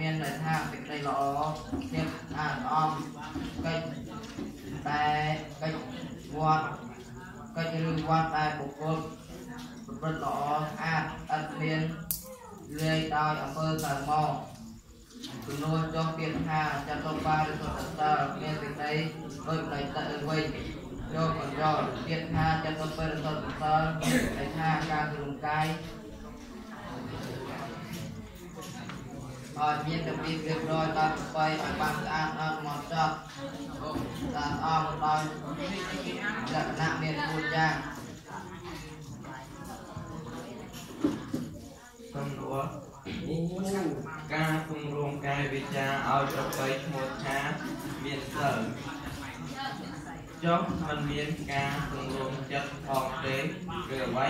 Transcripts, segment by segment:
មានន័យថាសេចក្តីល្អភាពស្អាតស្អំកិច្ចតែកិច្ចវត្តកិច្ចឬវត្តដែលបុគ្គលប្រព្រឹត្តល្អស្អាតឥតមានលាយដោយអំពើសៅមកជំនួសចុះទៀតថាចតុបារិសុទ្ធសិលមានសេចក្តីដូចផ្លៃទឹកវិញយកបញ្យល់ទៀតថាចតុបរិសុទ្ធសិលដែលថាការទ្រង់កាយ ឲ្យមានរបៀបរៀបរយដល់ប្របីឲ្យបានស្អាតដល់មកចត់ស្អាតអស់ដោយលក្ខណៈមាន4យ៉ាងសំណួរអូការគម្រោងកាយវិចារឲ្យប្របីឈ្មោះថាមានសិលចុះมันមានការគម្រោងចិត្តផងទេឬអ្វី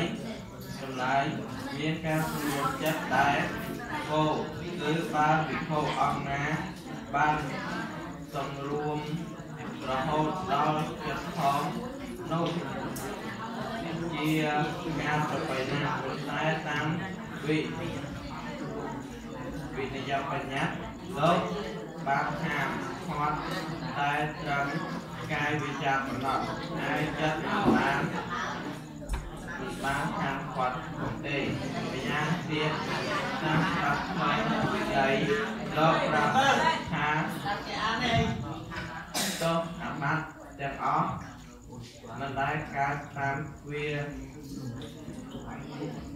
ចម្លើយមានការស្រួលចិត្តដែរគោ គឺបើវិភពអង្គណាបានសម្រួមរហូតដល់ចិត្តផងនោះជាការប្របីណាប៉ុន្តែតាមវិវិនយបញ្ញត្តិលោកបានហាមខាត់តែត្រឹមកាយវិជាប៉ុណ្ណោះហើយចិត្តមិនបានមិន បានហាមឃាត់នោះទេម្យ៉ាងទៀតតាមប្រាប់ថ្មីដីលោកប្រាប់ថាចុះអាបត្តិទាំងអស់មិនដែលកើតតាមវា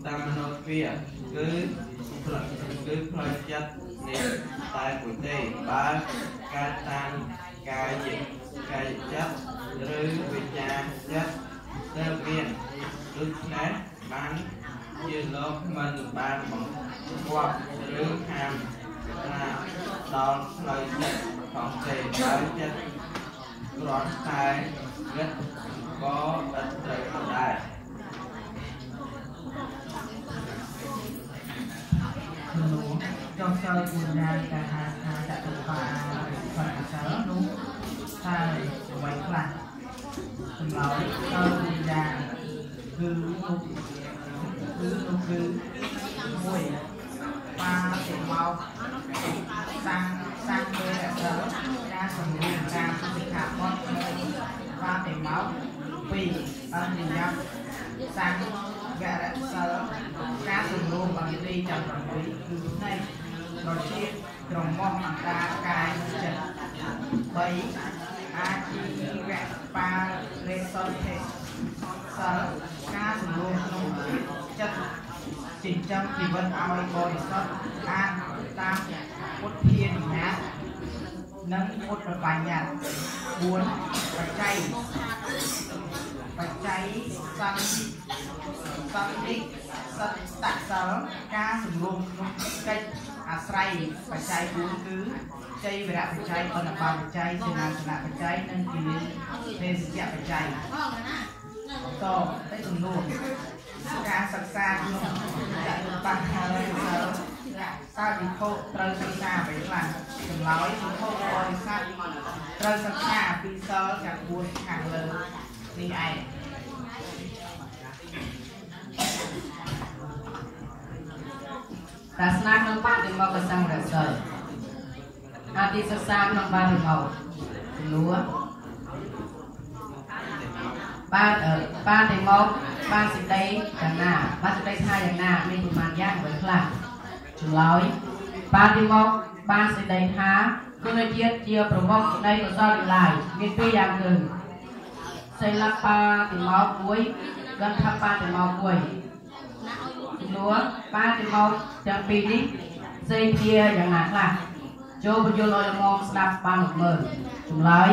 តាមមនោទ្វាគឺគឺផ្លូវចិត្តនេះតែពុទ្ធទេបើកើតតាមកាយកាយចិត្តឬវិញ្ញាណចិត្តទៅមាន ដូច្នេះបានជាលោកមិនបានបង្គាប់ឬហាមថាដល់ផ្លូវចិត្តផងទេបើចិត្តគ្រាន់តែគិតក៏ឥតត្រូវដែរនោះចង់សើពុញ្ញាការថាថាចតុបាផាអសលនោះថាអ្វីខ្លះចម្លើយសើពុញ្ញា គឺនោះគឺនោះគឺមួយបាទៅមកសាំងសាំងលើអសលការសម្រួលការសិក្ខាបទបាទៅមកពីរអនុញ្ញាតសាំងវរៈសិលការសម្រួលអង្គទីចំ7គឺនៃប្រជាក្រមមអន្តរកាយចិត្ត3អាជីវៈបារេសុទ្ធិ សិលការសម្រួលក្នុងចិត្តចិញ្ចឹមជីវិតឲ្យបរិសុទ្ធអាចតាមពុទ្ធានិញ្ញាតនិងពុទ្ធបញ្ញត្តិ4បច្ច័យបច្ច័យសន្តិសន្តិសត្តសិលការសម្រួមក្នុងកិច្ចអាស្រ័យបច្ច័យ4គឺចៃវរៈបច្ច័យអនបាបច្ច័យសេនាសនៈបច្ច័យនិងគិលេទេសជ្ជបច្ច័យ តទៅសំណួរការសិក្សាក្នុងចតុបត្តិហើយសិលតើវិភពត្រូវសិក្សាអ្វីខ្លះចម្លើយវិភពបរិស័ទត្រូវសិក្សាពីសិលទាំង4ខាងលើនេះឯងសាសនាក្នុងបដិមកសង្ឃរសិលអតិសិក្សាក្នុងបដិមកជំនួស បានអឺបានតែមកបានសេចក្តីយ៉ាងណាបានសេចក្តីថាយ៉ាងណាមានប្រមាណយ៉ាងអ្វីខ្លះចម្លើយបានតែមកបានសេចក្តីថាគុណជាតិជាប្រមុខនៃកុសលទាំងឡាយមានពីរយ៉ាងគឺសិលបាតិមកមួយកន្ធបាតិមកមួយចំនួនបាតិមកទាំងពីរនេះផ្សេងគ្នាយ៉ាងណាខ្លះចូលបញ្យល់ឲ្យល្មមស្ដាប់បានមកមើលចម្លើយ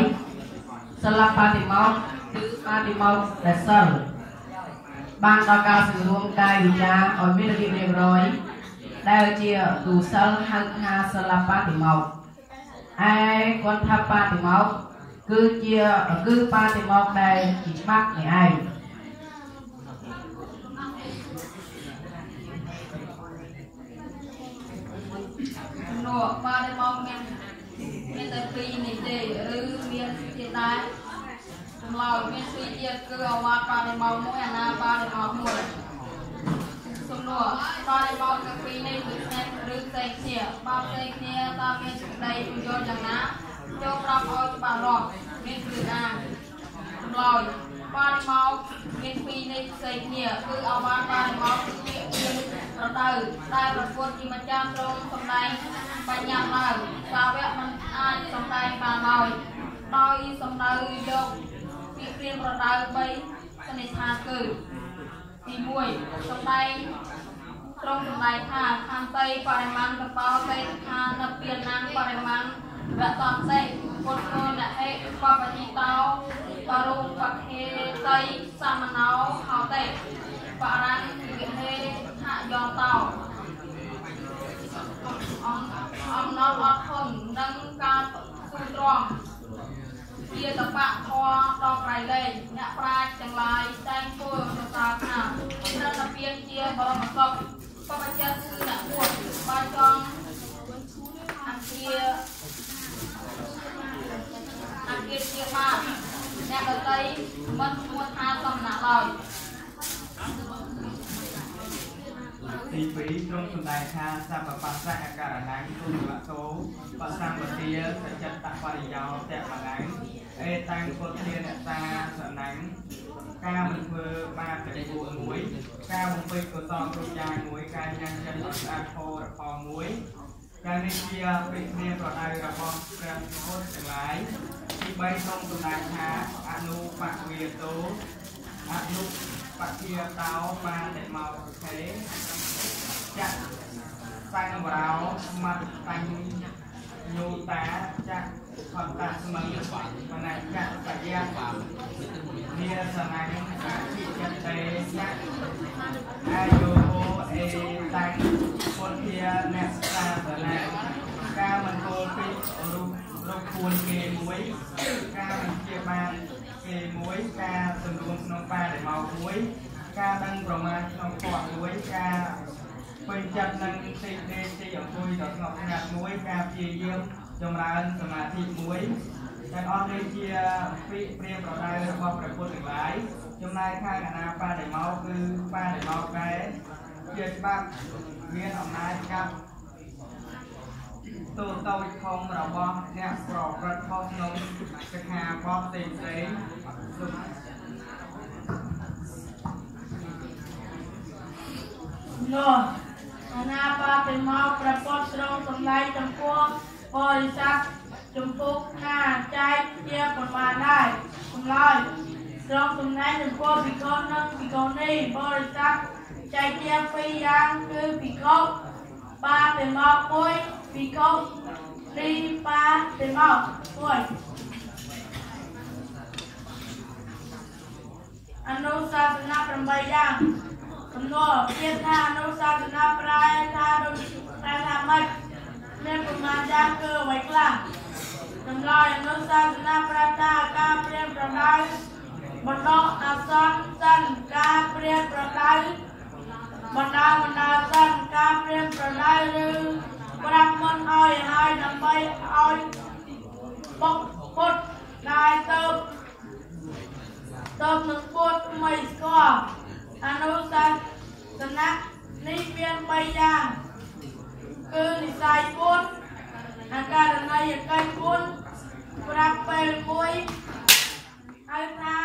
សិលបាតិមក គឺបាតិមកដែលសិលបានដល់ការសង្រួមកាយវិជាឲ្យមានរបៀបរៀបរយដែលជាទូសិលហៅថាសិលបាតិមកឯគន្ធបាតិមកគឺជាគឺបាតិមកដែលជាច្បាប់នេះឯងចំនួនបើដែលមកមានមានតែពីរនេះទេឬមានទៀតដែរ ចម្លើយមានពីរទៀតគឺអវ៉ាត់បើដែលមកមួយអាណាបើដែលមកមួយសំណួរបើដែលមកទាំងពីរនេះគឺស្នេហ៍ឬផ្សេងគ្នាបើផ្សេងគ្នាតើមានសេចក្តីប្រយោជន៍យ៉ាងណាចូលប្រាប់ឲ្យច្បាស់លាស់មានគឺអាចម្លើយបើដែលមកមានពីរនេះផ្សេងគ្នាគឺអវ៉ាត់បើដែលមកគឺពាក្យជាប្រដៅដែលប្រពុតជាម្ចាស់ទ្រង់សម្ដែងបញ្ញត្តិឡើងសាវកមិនអាចសម្ដែងបានឡើយដោយសំដៅយក ពាក្យព្រានប្រដៅ3សន្និដ្ឋានគឺទី1សម្ដែងត្រង់សម្ដែងថាខន្តីបរិមាណកបោតេថានិព្វានាងបរិមាណវតន្តិពុទ្ធោនហេបបតិតោបរុបខេតៃសមណោហោតេបរានិវិហេថយោតោអំអំណរអត់ធន់និងការស៊ូទ្រាំ ជាតបៈធម៌ដល់ក្រៃលែងអ្នកប្រាជ្ញទាំងឡាយតែងធ្វើសរសើរថាត្រឹមតែពៀនជាបរមសុខបព្វជិតគឺអ្នកបួសបានចង់អាគារអាគារជាបាបអ្នកដតីមិនគួរថាសំណាក់ឡើយទី2ក្នុងសម្ដែងថាសពបស្សៈអការណังគុណវតោបស្សំពទាសច្ចតបរិយោតៈមឡัง អេតាំងពុទ្ធានតាសណังការមិនធ្វើបាបទាំងពួងមួយ ការបំពេញកុសលគ្រប់យ៉ាងមួយ ការញ៉ាំចិនឲ្យស្អាតផរផងមួយការនេះជាវិញ្ញាណប្រដៅរបស់ព្រះពុទ្ធទាំងឡាយទី3ក្នុងសម្ដែងថាអនុបវិយតោអនុបជាតោបានតែមកប្រខេចាក់សាំងវរោមត្តបញ្ញ ញូតាចាក់ខតតាស្មឹងមនៈចាក់បញ្ញានាសមាញអធិចិត្តទេចាក់អាយុអេតាំងពុទ្ធាអ្នកសាសនាការមិនគោលពីរូបរកពួនគេមួយការមិនជាបានគេមួយការសំរួលក្នុងបាដែលមកមួយ ការដឹងប្រមាណក្នុងពណ៌មួយការ ពេញចិត្តនឹងសេចក្តីទីអង្គុយដ៏ស្ងប់ស្ងាត់មួយការព្យាយាមចម្រើនសមាធិមួយទាំងអស់នេះជាពាក្យព្រាមប្រដៅរបស់ព្រះពុទ្ធទាំងឡាយចំណែកខាងអាណាបាដែលមកគឺបាដែលមកដែរជាច្បាប់មានអំណាចចាប់ទូតូចធំរបស់អ្នកប្រព្រឹត្តខុសក្នុងសិក្ខាបទផ្សេងផ្សេងសូមនោះ អាណាបាទៅមកប្រពុតត្រង់សម្ដែងចំពោះបរិស័ទចំពោះថាចែកជាប្រមាណដែរចម្លើយត្រង់សម្ដែងចំពោះភិក្ខុនិងភិក្ខុនីបរិស័ទចែកជាពីរយ៉ាងគឺភិក្ខុបាទៅមកមួយភិក្ខុនីបាទៅមកមួយអនុសាសនា8យ៉ាង សំណួរទៀតថាអនុសាសនាប្រែថាដូចប្រែថាម៉េចមានប្រមាណយ៉ាងគឺអ្វីខ្លះចម្លើយអនុសាសនាប្រែថាការព្រៀនប្រដៅបណ្ដោះអាសន្នសិនការព្រៀនប្រដៅបណ្ដាបណ្ដាសិនការព្រៀនប្រដៅឬប្រាប់មុនឲ្យហើយដើម្បីឲ្យបុកពុតដែលទៅទៅនឹងពុតថ្មីស្គាល់ អនុសាសនៈនេះមាន3យ៉ាងគឺនិស័យពុទ្ធអករណីយកិច្ចពុទ្ធប្រាប់ពេលមួយហៅថា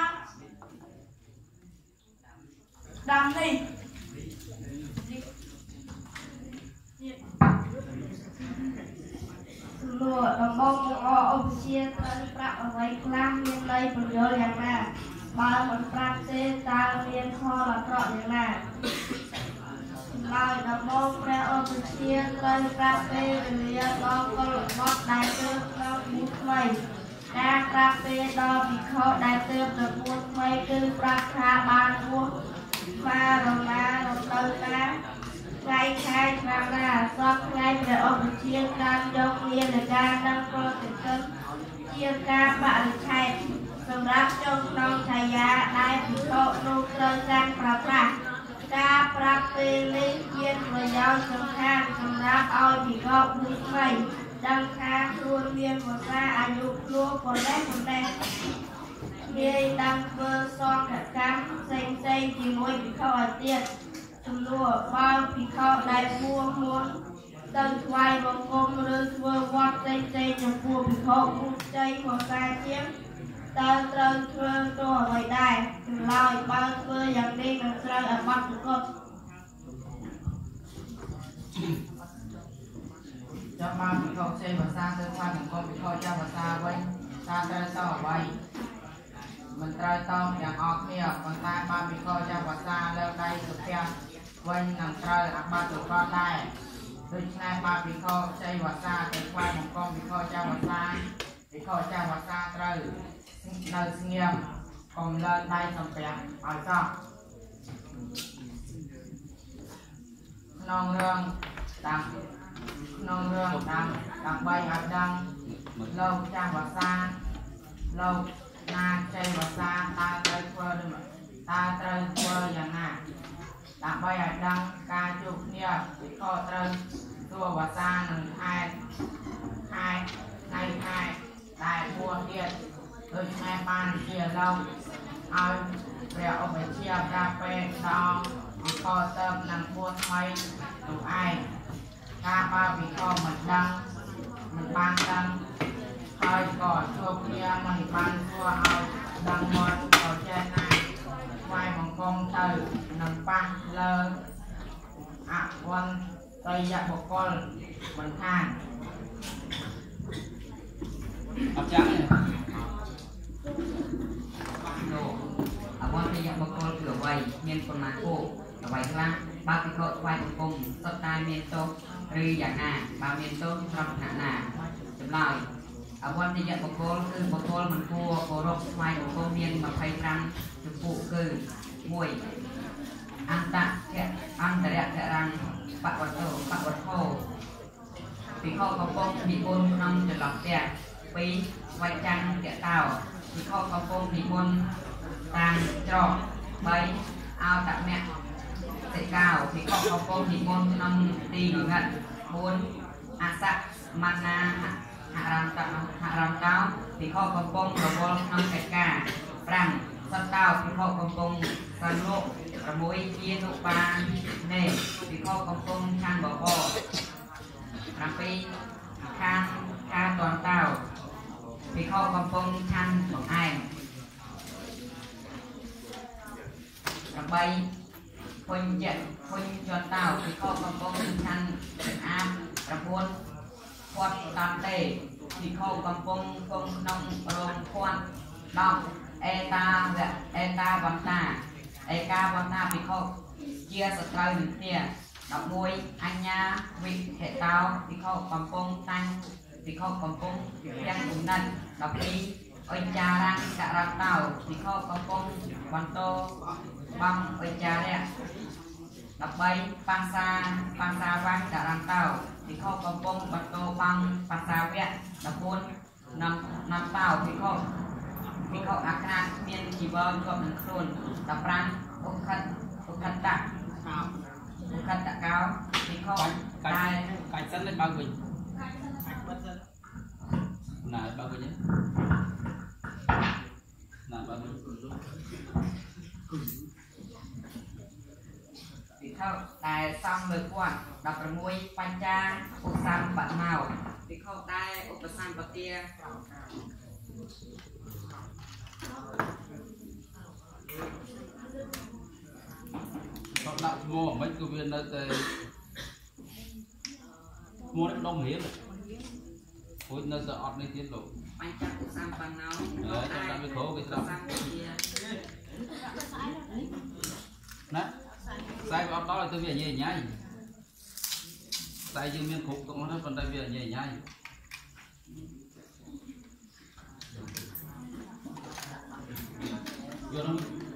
ដាំនេះលួដំបងអឧបជាត្រូវប្រាប់អ្វីខ្លះមានន័យពន្យល់យ៉ាងណា បើមិនប្រាប់ទេតើមានផលអាក្រក់យ៉ាងណាឡើយដំបងព្រះឧបជាត្រូវប្រាប់ពេលវេលាដល់កុលបុត្រដែលទើបដល់បួសថ្មីការប្រាប់ពេលដល់ភិក្ខុដែលទើបទៅបួសថ្មីគឺប្រាប់ថាបានបួសស្វារណារដូវណាថ្ងៃខែឆ្នាំណាសពថ្ងៃព្រះឧបជាតាមយកនាឡិកានិងប្រតិទិនជាការបរិឆេទ សម្រាប់ចុងក្នុងឆាយាដែលភិក្ខុនោះត្រូវកាន់ប្រើប្រាស់ការប្រាប់ពេលនេះជាប្រយោជន៍សំខាន់សម្រាប់ឲ្យភិក្ខុមួយថ្មីដឹងថាខ្លួនមានវស្សាអាយុខ្លួនប៉ុណ្ណេះប៉ុណ្ណេះងាយដឹងធ្វើសងកម្មផ្សេងផ្សេងៗជាមួយភិក្ខុឲ្យទៀតចំនួនបើភិក្ខុដែលពួងមុនទៅថ្វាយបង្គំឬធ្វើវត្តផ្សេងផ្សេងៗចំពោះភិក្ខុមុខជ័យវស្សាជាង តើត្រូវធ្វើទោះអ្វីដែរចម្លើយបើធ្វើយ៉ាងនេះនឹងត្រូវអបត្តិគុតចាំបានពិខុផ្សេងភាសាទៅខ្លាចបង្គំពិខុចាំភាសាវិញថាត្រូវតអ្វីមិនត្រូវតយ៉ាងអស់គ្នាប៉ុន្តែបានពិខុចាំភាសាលើកដៃទៅផ្ទះវិញនឹងត្រូវអបត្តិកតដែរដូច្នេះបានពិខុផ្សេងភាសាទៅខ្លាចបង្គំពិខុចាំភាសាពិខុចាំភាសាត្រូវ នៅស្ងៀមកុំលើកដៃសំពះឲ្យសោះក្នុងរឿងតាមក្នុងរឿងតាមដើម្បីឲ្យដឹងលោកចាស់វស្សាលោកណាចេះវស្សាតើត្រូវធ្វើឬមិនតើត្រូវធ្វើយ៉ាងណាដើម្បីឲ្យដឹងការជួបគ្នាវិខត្រូវសួរវស្សានឹងខែខែថ្ងៃខែដែលបួសទៀត ដូច្នេះបានជាលោកឲ្យព្រះឧបជាប្រាពេលដល់អវិខតើបនឹងបួនថ្មីនោះឯងការបើវិខមិនដឹងមិនបានដឹងហើយក៏ជួបគ្នាមិនបានគួរឲ្យដឹងមកក៏ចេះណាស់ថ្វាយបង្គំទៅនឹងប៉ះលើអវន្តយបុគ្គលមិនខានអត់ចាំទេលោក អវត្តយបុគ្គលគឺអ្វីមានប៉ុន្មានគោអ្វីខ្លះបើពិខុថ្វាយបង្គំសុទ្ធតែមានទោសឬយ៉ាងណាបើមានទោសត្រង់ថ្នាក់ណាចម្លើយអវត្តយបុគ្គលគឺបុគ្គលមិនគួរគោរពថ្វាយបង្គំមាន25ជំពូកគឺ1អន្តៈអន្តរៈករាំងបវត្តោបវត្ថោពិខុកំពុងនិមន្តក្នុងចន្លោះផ្ទះ2វាយចាំងកតោ ពិខុកំពុងនិមន្តតាមច្រក3អោតមៈសិកោពិខុកំពុងនិមន្តក្នុងទីងងឹត4អសៈមាណាហរន្តហរន្តោពិខុកំពុងរវល់ក្នុងកិច្ចការ5សន្តោពិខុកំពុងសន្លក់6ជានុបានេពិខុកំពុងឆានបបរ7ខានការតនតោ ពិខុកំពុងឆានបង្អែម8ពុញយៈពុញយន្តោពិខុកំពុងឆានបង្អាម9គាត់តាមទេពិខុកំពុងគង់ក្នុងរោងគាត់10អេតាវៈអេតាវន្តាអេកាវន្តាពិខុជាសត្រូវនឹងគ្នា11អញ្ញាវិហេតោពិខុកំពុងតាំង ពិខុកំពុងទាំងគុណិត12អញ្ចារៈករតោពិខុកំពុងបន្តបងអញ្ចារៈ13បាសាបាសាវៈករតោពិខុកំពុងបន្តបងបាសាវៈ14នាំនាំតោពិខុពិខុអាក្រាតមានជីវរជាប់នឹងខ្លួន15ឧខិតឧខិតតៈឧខិតតកោពិខុតែកាច់សិនលេបើកវិញ ណាបើកវិញណាបើកវិញពិខុដែលសំលើគាត់16បញ្ចាឧបសម្បណោពិខុដែលឧបសម្បទាគាត់ ព្រោះនៅតែអត់នេះទៀតលោកបញ្ចាឧបសម្បណោអើចាំដាក់វាគ្រូគេស្ដាប់សម្បទាណាខ្សែវាអត់ដល់ទៅវាញ៉ៃញ៉ៃខ្សែយើងមានគ្រប់ទាំងហ្នឹងប៉ុន្តែវាញ៉ៃញ៉ៃយកនោះ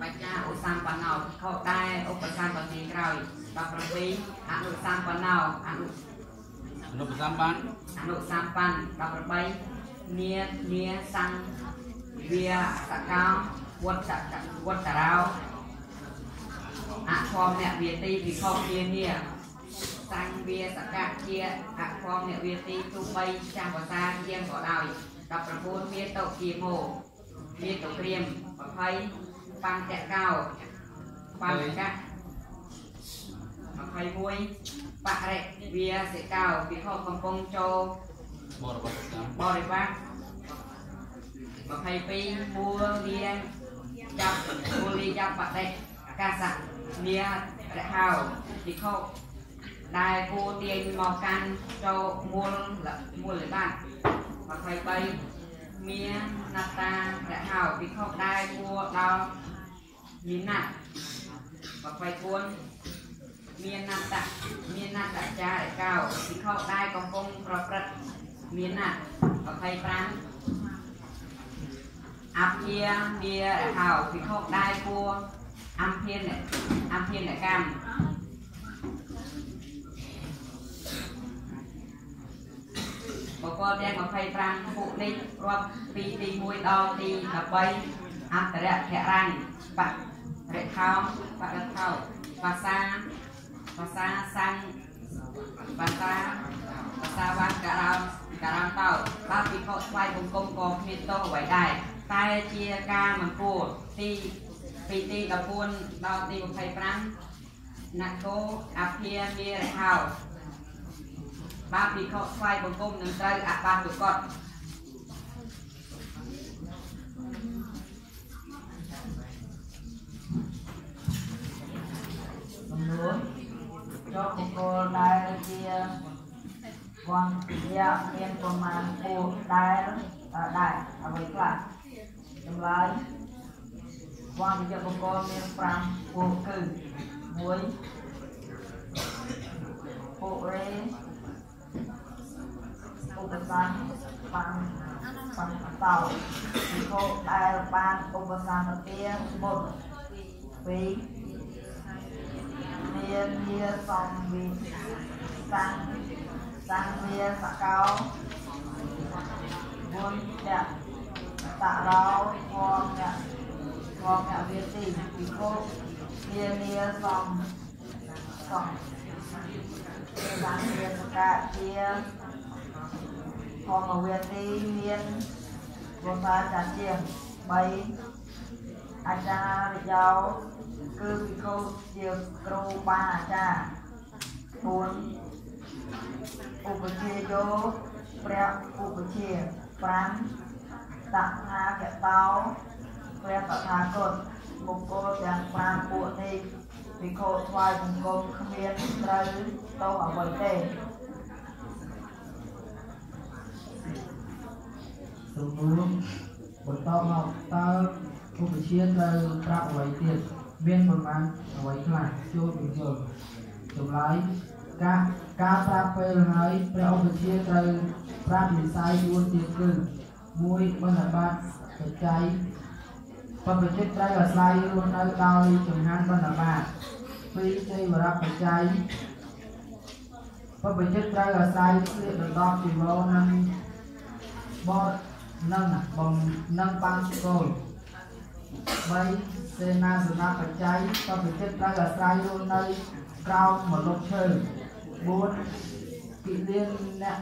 បញ្ញាឧបសម្បណោពិខុដែលឧបសម្បទាក្រោយ17អនុសម្បណោអនុ អនុប្រចាំបាន អនុសម្បាន 18នានាសង្ឃវាសកោវត្តកវត្តរោអធមអ្នកវាទីវិខុនានាសង្ឃវាសកៈជាអធមអ្នកវាទីទោះបីចាំភាសាជាងក៏ដោយ19មានតុជាមោមានតុក្រៀម20បង្កកោបង្កៈ21បរិវាសិកោពិខុកំពុងចូលបរិបទកម្មបរិវារ 22ពួរលាចាប់ពួរលាចាប់បដិកាសៈលារហោពិខុដែលគួរទាញមកកាន់ចូលមូលមូលបាត់23មាននត្តារហោពិខុដែលគួរដល់មានណាត់24មាននត្តមាននត្តចារិកោពិខុដែលកំពុងប្រព្រឹត្តមានណាត់25 អភិនិរហោពិខុដែលគួរអំភានអំភានកម្មឧកលទាំង25ពួកនេះរាប់ពីទី1ដល់ទី13អន្តរខរាញ់បរិខោបរិខោភាសាភាសាសាំងភាសាភាសាវ៉ាន់ការោការោតោបើពិខុថ្វាយបង្គំក៏គ្មានទោសអ្វីដែរ តែជាការមិនគួរទីពីទី14ដល់ទី25អ្នកគោអភិមេរហោបើពិខុថ្វាយបង្គំនឹងត្រូវអបាទុកតសំណួរចុះបុគ្គលដែលជាវង្សយៈមានប្រមាណពួកដែលដែរអ្វីខ្លះ ចម្លើយវង្សយៈបុគ្គលមាន5ពួកគឺ1ពួករេឧបសង្ឃបានបានតោពិខុដែលបានឧបសង្ឃទាមុន2មានជាសំវិសាំងសាំងវាសកោមុនចាក់ តរោធមអ្នកធមអ្នកវាទីពិភពវាមាសំសំសាំងវាសកជាធមវាទីមានវសាចាជាង3អាចារ្យយោគឺពិខុជាគ្រូបានអាចារ្យ4ឧបជាយោព្រះឧបជា5 តថាកតោព្រះតថាគតបុគ្គលទាំង5ពួកនេះពិខុថ្វាយបង្គំគ្មានត្រូវតោអ្វីទេសំណួរបន្តមកតើឧបជាត្រូវប្រាប់អ្វីទៀតមានប្រមាណអ្វីខ្លះចូលបញ្យល់ចម្លើយការការប្រាប់ពេលហើយព្រះឧបជាត្រូវប្រាប់និស័យ4ទៀតគឺ 1បណ្ឌបាតបច្ច័យបព្វជិតត្រូវអាស្រ័យរស់នៅដោយចង្ហាន់បណ្ឌបាត2ទេវរបច្ច័យបព្វជិតត្រូវអាស្រ័យស្លៀកដណ្ដប់ជីវរនិងបតនឹងបំនឹងបានគោល3សេនាសនៈបច្ច័យបព្វជិតត្រូវអាស្រ័យរស់នៅក្រោមម្លប់ឈើ4គិលានអ្នក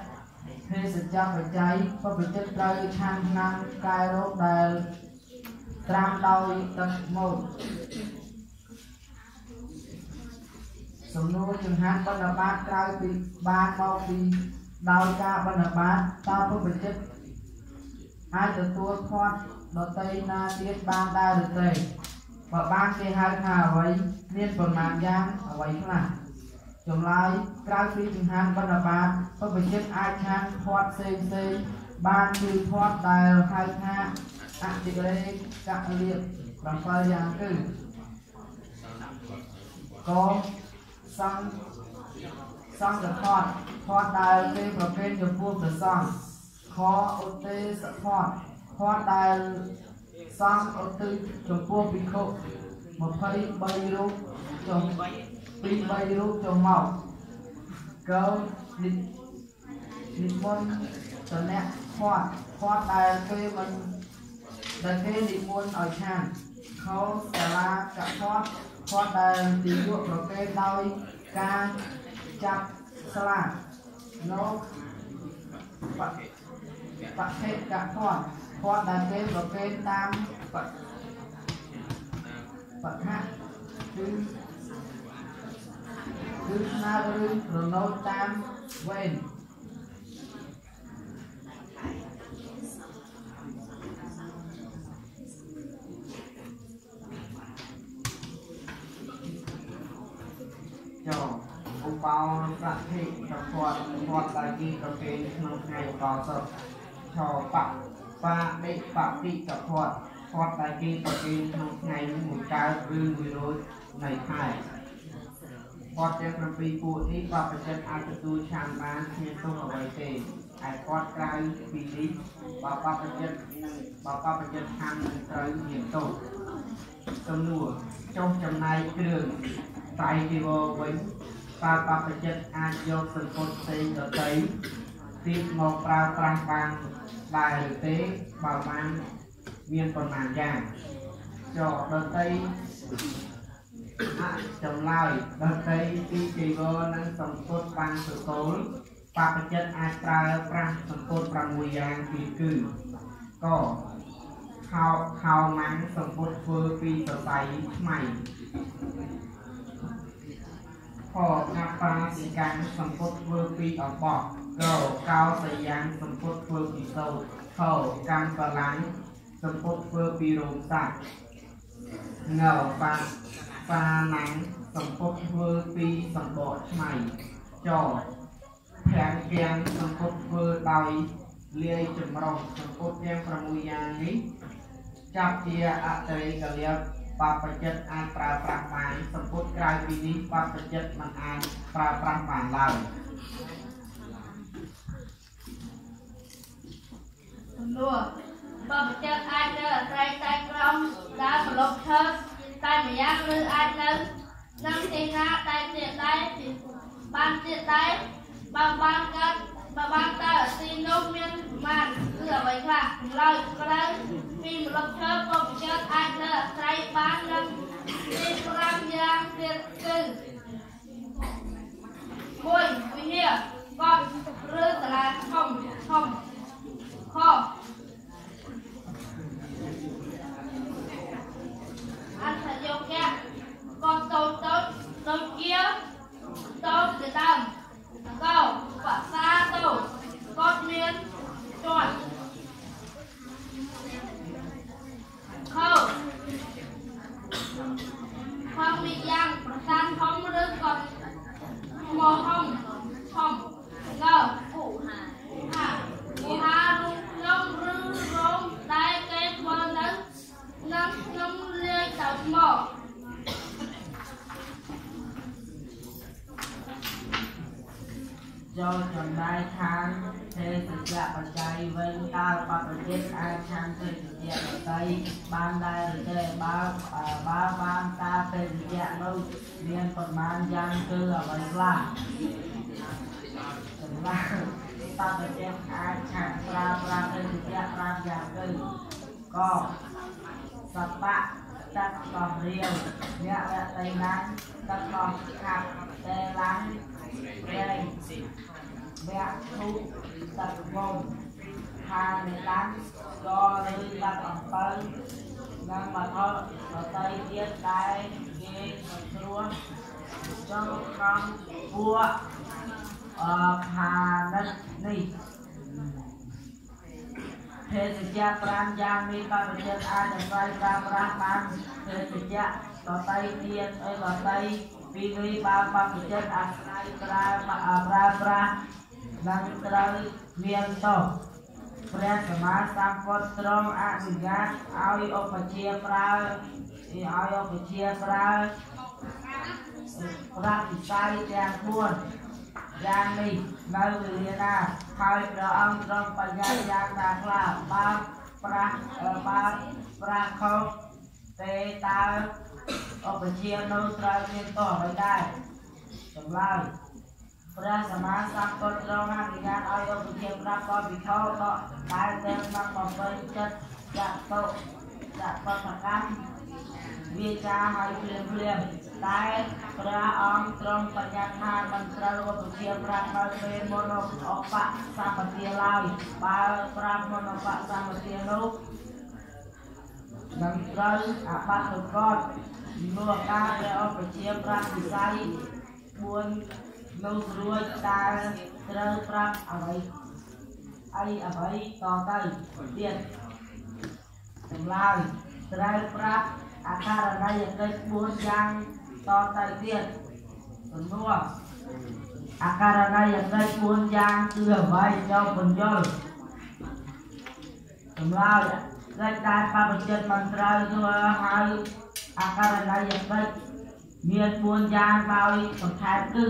ភេសជ្ជៈបច្ច័យបព្វជិតត្រូវឆានឆ្នាំងកាយរោគដែលត្រាំដោយទឹកមកសំណួរចង្ហាន់បណ្ឌបាតក្រៅពីបានមកពីដោយការបណ្ឌបាតតើពុទ្ធជិតអាចទទួលផាត់ដតីណាទៀតបានដែរឬទេបើបានគេហៅថាអ្វីមានប្រមាណយ៉ាងអ្វីខ្លះ ចម្លើយក្រៅពីចង្ហាន់បណ្ឌបាតពុទ្ធជិតអាចឆានផាត់ផ្សេងផ្សេងបានគឺផាត់ដែលហៅថាអតិរេកលៀប7យ៉ាងគឺកសង្ឃសង្ឃផាត់ផាត់ដែលគេប្រគេនចំពោះព្រះសង្ឃខឧទេសផាត់ផាត់ដែលសង្ឃឧទ្ទិសចំពោះភិក្ខុ23រូបចុ ងពី3រូបចុងមកកោនិនិមន្តតអ្នកផាត់ផាត់ដែលគេមិនដែលគេនិមន្តឲ្យឆានខោសាលាកផាត់ផាត់ដែលទីយកប្រគេនដោយការចាប់ស្លាលោកបបហេកផាត់ផាត់ដែលគេប្រគេនតាមបបហៈគឺ គឺស្នាឬរណោតតាមវេនចូលឧបោប្រតិប្រព័ន្ធប្រព័ន្ធដែលគេប្រគេនក្នុងថ្ងៃបកសុខឆោបៈបាដេបតិកភ័តភ័តដែលគេប្រគេនក្នុងថ្ងៃនេះមួយកើតឬមួយរោចនៃខែ ភ័តទាំង7ពួកនេះបព្វជិតអាចទទួលឆានបានគ្មានទោសអ្វីទេឯភ័តក្រៅពីនេះបើបព្វជិតនឹងបើបព្វជិតឆាននឹងត្រូវមានទោសសំណួរចុះចំណាយគ្រឿងត្រៃជីវរវិញបើបព្វជិតអាចយកសង្កត់ផ្សេងដទៃទីមកប្រើប្រាស់បានដែរឬទេបើបានមានប៉ុន្មានយ៉ាងចុះដតី អចម្លើយដតីពីជីវរនិងសម្ពុតបានសកលបព្វជិតអាចប្រើប្រាស់សម្ពុត6យ៉ាងពីគឺកខោខោម៉ាំងសម្ពុតធ្វើពីសរសៃថ្មីខកាប៉ាសិកាំងសម្ពុតធ្វើពីអំបោះកកោសយ៉ាងសម្ពុតធ្វើពីសូត្រខកម្មបលាញ់សម្ពុតធ្វើពីរោមសត្វងបា បាណាំងសម្ពុតធ្វើពីសម្បកឆ្មៃចភាំងទាំងសម្ពុតធ្វើដោយលាយចម្រុះសម្ពុតទាំង6យ៉ាងនេះចាប់ជាអតិកលិបបចិត្តអាចប្រើប្រាស់បានសម្ពុតក្រៅពីនេះបបចិត្តមិនអាចប្រើប្រាស់បានឡើយសំណួរបើប្រជិតអាចនៅអាស្រ័យតែក្រមដើរប្រឡប់ឈើ តែម្យ៉ាងឬអាចនៅនឹងទីណាតែទៀតដែរបានទៀតដែរបើបានកើតបើបានតើទីនោះមានបានគឺអ្វីខ្លះចម្លើយក្រៅពីប្រឡប់ឈើក៏ប្រជិតអាចនៅអាស្រ័យបាននឹងទី5យ៉ាងទៀតគឺមួយវិហារកត់ឬសាលាធំធំខ អត្ថយោគៈកតតូចតូចដូចជាតូចទៅដើមកោភាសាតូចកតមានជាន់ខោខំមានយ៉ាងប្រសានធំឬក៏មកធំធំងើគូហាហាគូហារូបខ្ញុំឬរោមដែលគេធ្វើនៅ នឹងខ្ញុំលាយទៅមកចូលចំណាយខាងទេសជ្ជៈបច្ច័យវិញតើបព្វជិតអាចខាងទេសជ្ជៈបច្ច័យបានដែរឬទេបើអឺបើបានតើទេសជ្ជៈនោះមានប្រមាណយ៉ាងគឺអ្វីខ្លះចម្លើយបព្វជិតអាចខាងប្រើប្រាស់ទេសជ្ជៈ5យ៉ាងគឺក សបៈទឹកដោះរាវអ្នករតីណាំងទឹកដោះខាត់តេឡាំងប្រេង mẹ thu tật vùng hà miền nam do lưu đặt ẩm tây nâng mà thơ ở tây tiết đai ghê và trua trong con vua ở hà đất nì thế thì cha pran giang mi ta phải chết ai được vai ra pran man thế thì cha ở tây tiết ở ở tây vì người ba ba phải chết ai ra ra ra ra នឹងត្រូវមានទោសព្រះសម្មាសម្ពុទ្ធទ្រង់អនុញ្ញាតឲ្យឧបជាប្រើឲ្យឧបជាប្រើប្រាក់វិស័យទាំង4 យ៉ាងនេះនៅវេលាណាហើយព្រះអង្គទ្រង់បញ្ញាយ៉ាងណាខ្លះបើប្រាស់បើប្រាស់ខុសទេតើឧបជានោះត្រូវមានទោសអ្វីដែរចម្លើយព្រះសម្មាសម្ពុទ្ធទ្រង់អនុញ្ញាតឲ្យឧបជាប្រាប់ដល់វិខោដកដែលទាំងបានបំពេញចិត្តចាក់តុចាក់បតកម្មវាចាឲ្យភ្លាមភ្លា មតែព្រះអង្គទ្រង់បញ្ញត្តិថាមិនត្រូវឧបជាប្រាប់នៅពេលមុនឧបសម្បទាឡើយបើប្រាប់មុនឧបសម្បទានោះនឹងត្រូវអបត្តកតនោះការព្រះឧបជាប្រាប់វិស័យ4នោះរួចតែត្រូវប្រាប់អ្វីអីអ្វីតទៅទៀតចម្លើយត្រូវប្រាប់អការណីយកិច្ច4យ៉ាង តទៅទៀតសំណួរអការណីយកិច្ច4យ៉ាងគឺអ្វីចូលបញ្យល់ចម្លើយកិច្ចដែលបព្វជិតមិនត្រូវធ្វើឲ្យអការណីយកិច្ចមាន4យ៉ាងដោយបន្ថែមគឺ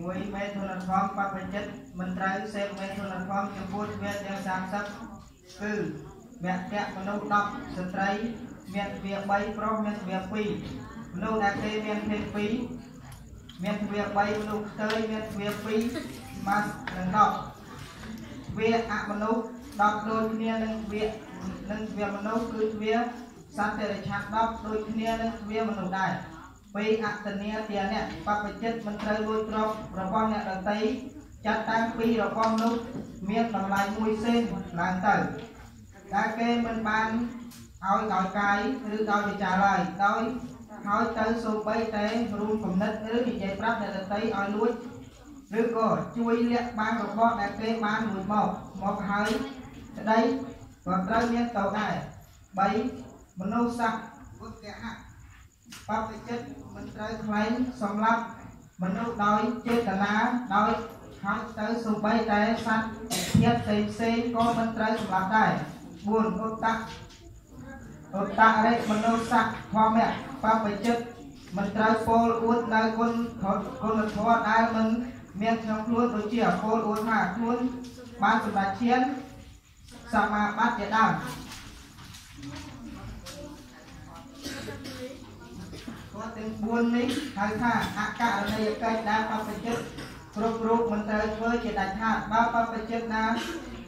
មួយមេធនធម៌បព្វជិតមិនត្រូវសេពមេធនធម៌ចំពោះទ្វេទាំង30គឺមគ្គមនុស្ស10ស្ត្រីមានទ្វា3ប្រុសមានទ្វា2មនុស្សដែលគេមានភេទ2មានទ្វា3មនុស្សខ្ទើយមានទ្វា2មកនឹង10ទ្វាអមនុស្ស10ដូចគ្នានឹងទ្វានឹងទ្វាមនុស្សគឺទ្វាសត្វតិរិឆាន10ដូចគ្នានឹងទ្វាមនុស្សដែរ ពីអតនីទាអ្នកបព្វជិតមិនត្រូវលួចទ្រព្យរបស់អ្នកដតីចាត់តាំងពីរបស់នោះមានតម្លៃមួយផ្សេងឡើងទៅតែគេមិនបានឲ្យដោយកាយឬដោយវិចារឡើយដោយហើយទៅសូម្បីតែរួមគំនិតឬនិយាយប្រាប់អ្នកដតីឲ្យលួចឬក៏ជួយលាក់បាំងរបស់ដែលគេបានលួចមកមកហើយក្តីក៏ត្រូវមានតោដែរ3មនុស្សស័ក្តិវកៈបព្វជិត មិនត្រូវខ្លែងសម្លាប់មនុស្សដោយចេតនាដោយហើយទៅសូម្បីតែសត្វធាតុផ្សេងផ្សេងក៏មិនត្រូវសម្លាប់ដែរ4ឧត្តៈឧត្តៈរិមនុស្សស័ក្តិធម្មៈបព្វជិតមិនត្រូវពោលអួតនៅគុណគុណធម៌ដែលមិនមានក្នុងខ្លួនដូចជាពោលអួតថាខ្លួនបានសម្រេចឈានសមាបត្តិជាដើម គាត់ទាំង4នេះហៅថាអករណីយកិច្ចដែលបព្វជិតគ្រប់រូបមិនត្រូវធ្វើជាដាច់ខាតបើបព្វជិតណា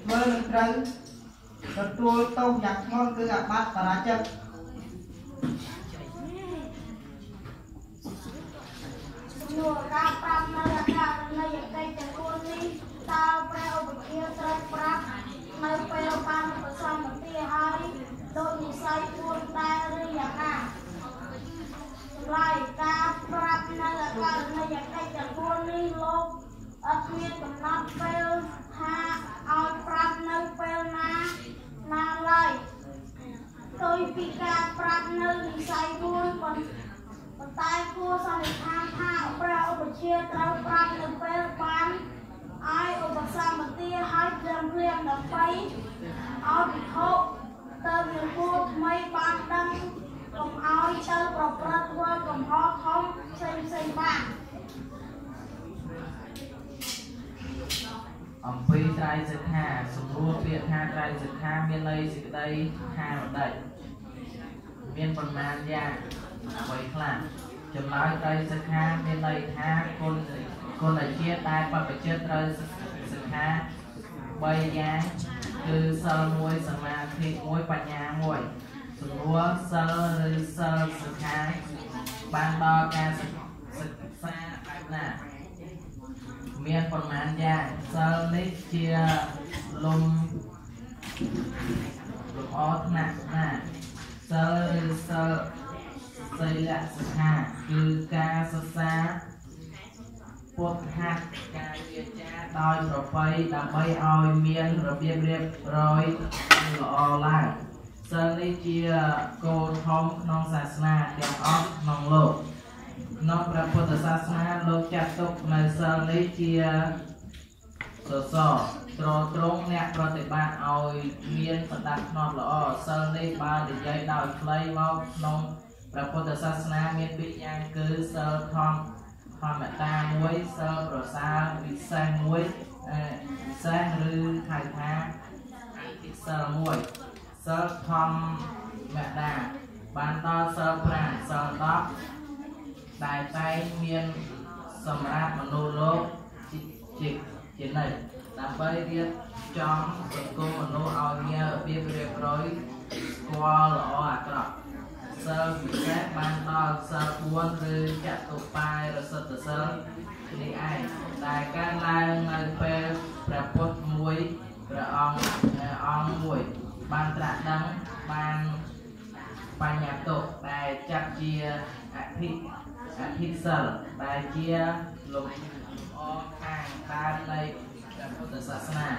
ធ្វើនឹងត្រូវទទួលទោសយ៉ាងធ្ងន់គឺអាបត្តិបរាជិកនួរការប្រាប់នៅអាការណីយកិច្ចទាំង4នេះតើព្រះឧបជាត្រូវប្រាប់នៅពេលបានប្រសំមតិហើយដូចនិស័យពួនដែរឬយ៉ាងណា ចម្លើយការប្រាប់នៅអាការណីយកិច្ចទាំង4នេះលោកអត់មានកំណត់ពេលថាឲ្យប្រាប់នៅពេលណាណាឡើយដោយពីការប្រាប់នៅនិស័យមួយប៉ុន្តែប៉ុន្តែគួរសន្និដ្ឋានថាព្រះឧបជាត្រូវប្រាប់នៅពេលបានឲ្យឧបសម្បទាឲ្យព្រមព្រៀងដើម្បីឲ្យពិភពទៅមានគួរថ្មីបានដឹង កុំឲ្យទៅប្រព្រឹត្តធ្វើកំហុសធំផ្សេងផ្សេងបានអំពីត្រៃសិក្ខាសម្រួលពាក្យថាត្រៃសិក្ខាមានន័យសេចក្តីថាម្ដេចមានប៉ុន្មានយ៉ាងអ្វីខ្លះចម្លើយត្រៃសិក្ខាមានន័យថាគុណគុណជាតិដែលបព្វជិតត្រូវសិក្ខា3យ៉ាងគឺសិល1សមាធិ1បញ្ញា1 សម្រួលសិលឬសិលសិក្ខាបានដល់ការសិក្សាបែបណាមានប្រមាណយ៉ាងសិលនេះជាលំលំអថ្នាក់ណាសិលឬសិលសីលសិក្ខាគឺការសិក្សាពុទ្ធហាត់ការវាចាដោយប្រពៃដើម្បីឲ្យមានរបៀបរៀបរយល្អឡើង សិលនេះជាគោលធំក្នុងសាសនាទាំងអស់ក្នុងលោកក្នុងព្រះពុទ្ធសាសនាលោកចាត់ទុកនៅសិលនេះជាសសរត្រត្រង់អ្នកប្រតិបត្តិឲ្យមានសណ្ដាប់ធ្នាប់ល្អសិលនេះបើនិយាយដោយខ្លីមកក្នុងព្រះពុទ្ធសាសនាមានពីរយ៉ាងគឺសិលធម្មធម្មតាមួយសិលប្រសើរពិសេសមួយអឺពិសេសឬហៅថាអតិសិលមួយ សិលធម្មតាបានដល់សិល5សិល10ដែលតែងមានសម្រាប់មនុស្សលោកជាជាជានិច្ចដើម្បីរៀបចំសង្គមមនុស្សឲ្យមានរបៀបរៀបរយស្គាល់ល្អអាក្រក់សិលពិសេសបានដល់សិល4ឬចតុបាយរសិទ្ធសិលនេះឯងដែលកើតឡើងនៅពេលព្រះពុទ្ធមួយព្រះអង្គអង្គមួយ បានត្រាស់ដឹងបានបញ្ញតុដែលចាត់ជាអភិអភិសិលដែលជាលំអខាងដើមនៃព្រះពុទ្ធសាសនា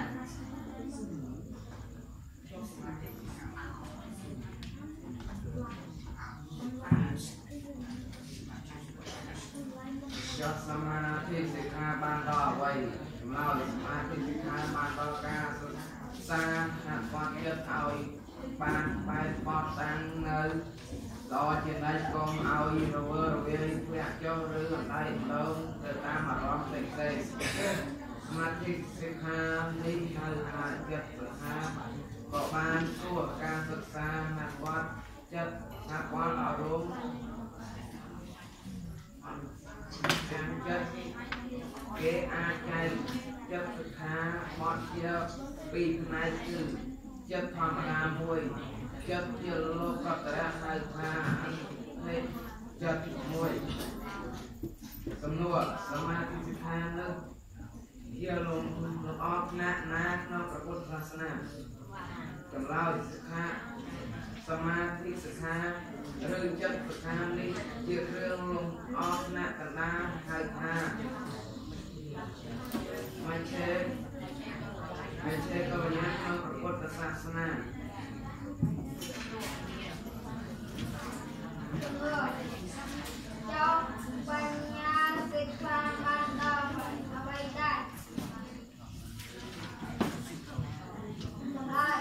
យកសមាធិសិក្ខាបានដល់អ្វីចម្លើយសមាធិសិក្ខាបានដល់ការសិក្សាហាត់បាត់ចិត្តឲ្យបានបែបបត់តាំងនៅល្អជានិច្ចកុំឲ្យរវើរវាយធ្លាក់ចុះឬអណ្ដែតដងទៅតាមអារម្មណ៍ផ្សេងផ្សេងសមាធិសិក្ខានេះហៅថាចិត្តសិក្ខាក៏បានគួរការសិក្សាហាត់បាត់ចិត្តអាព័ន្ធអរមខាងចិត្តគេអាចចែក ចិត្តសិក្ខាបទជាពីរផ្នែកគឺចិត្តធម្មតាមួយចិត្តជាលោកកតរៈហៅថាអនិចិត្តមួយសំណួរសមាធិសិក្ខានោះជាលំលំអផ្នែកណាក្នុងព្រះពុទ្ធសាសនាចម្លើយសិក្ខាសមាធិសិក្ខាឬចិត្តសិក្ខានេះជាគ្រឿងលំអផ្នែកកណ្ដាលហៅថា មជ្ឈេមជ្ឈេកវញ្ញាក្នុងព្រះពុទ្ធសាសនា trong bánh nha dịch pha ban đầu ở đây đây Rồi,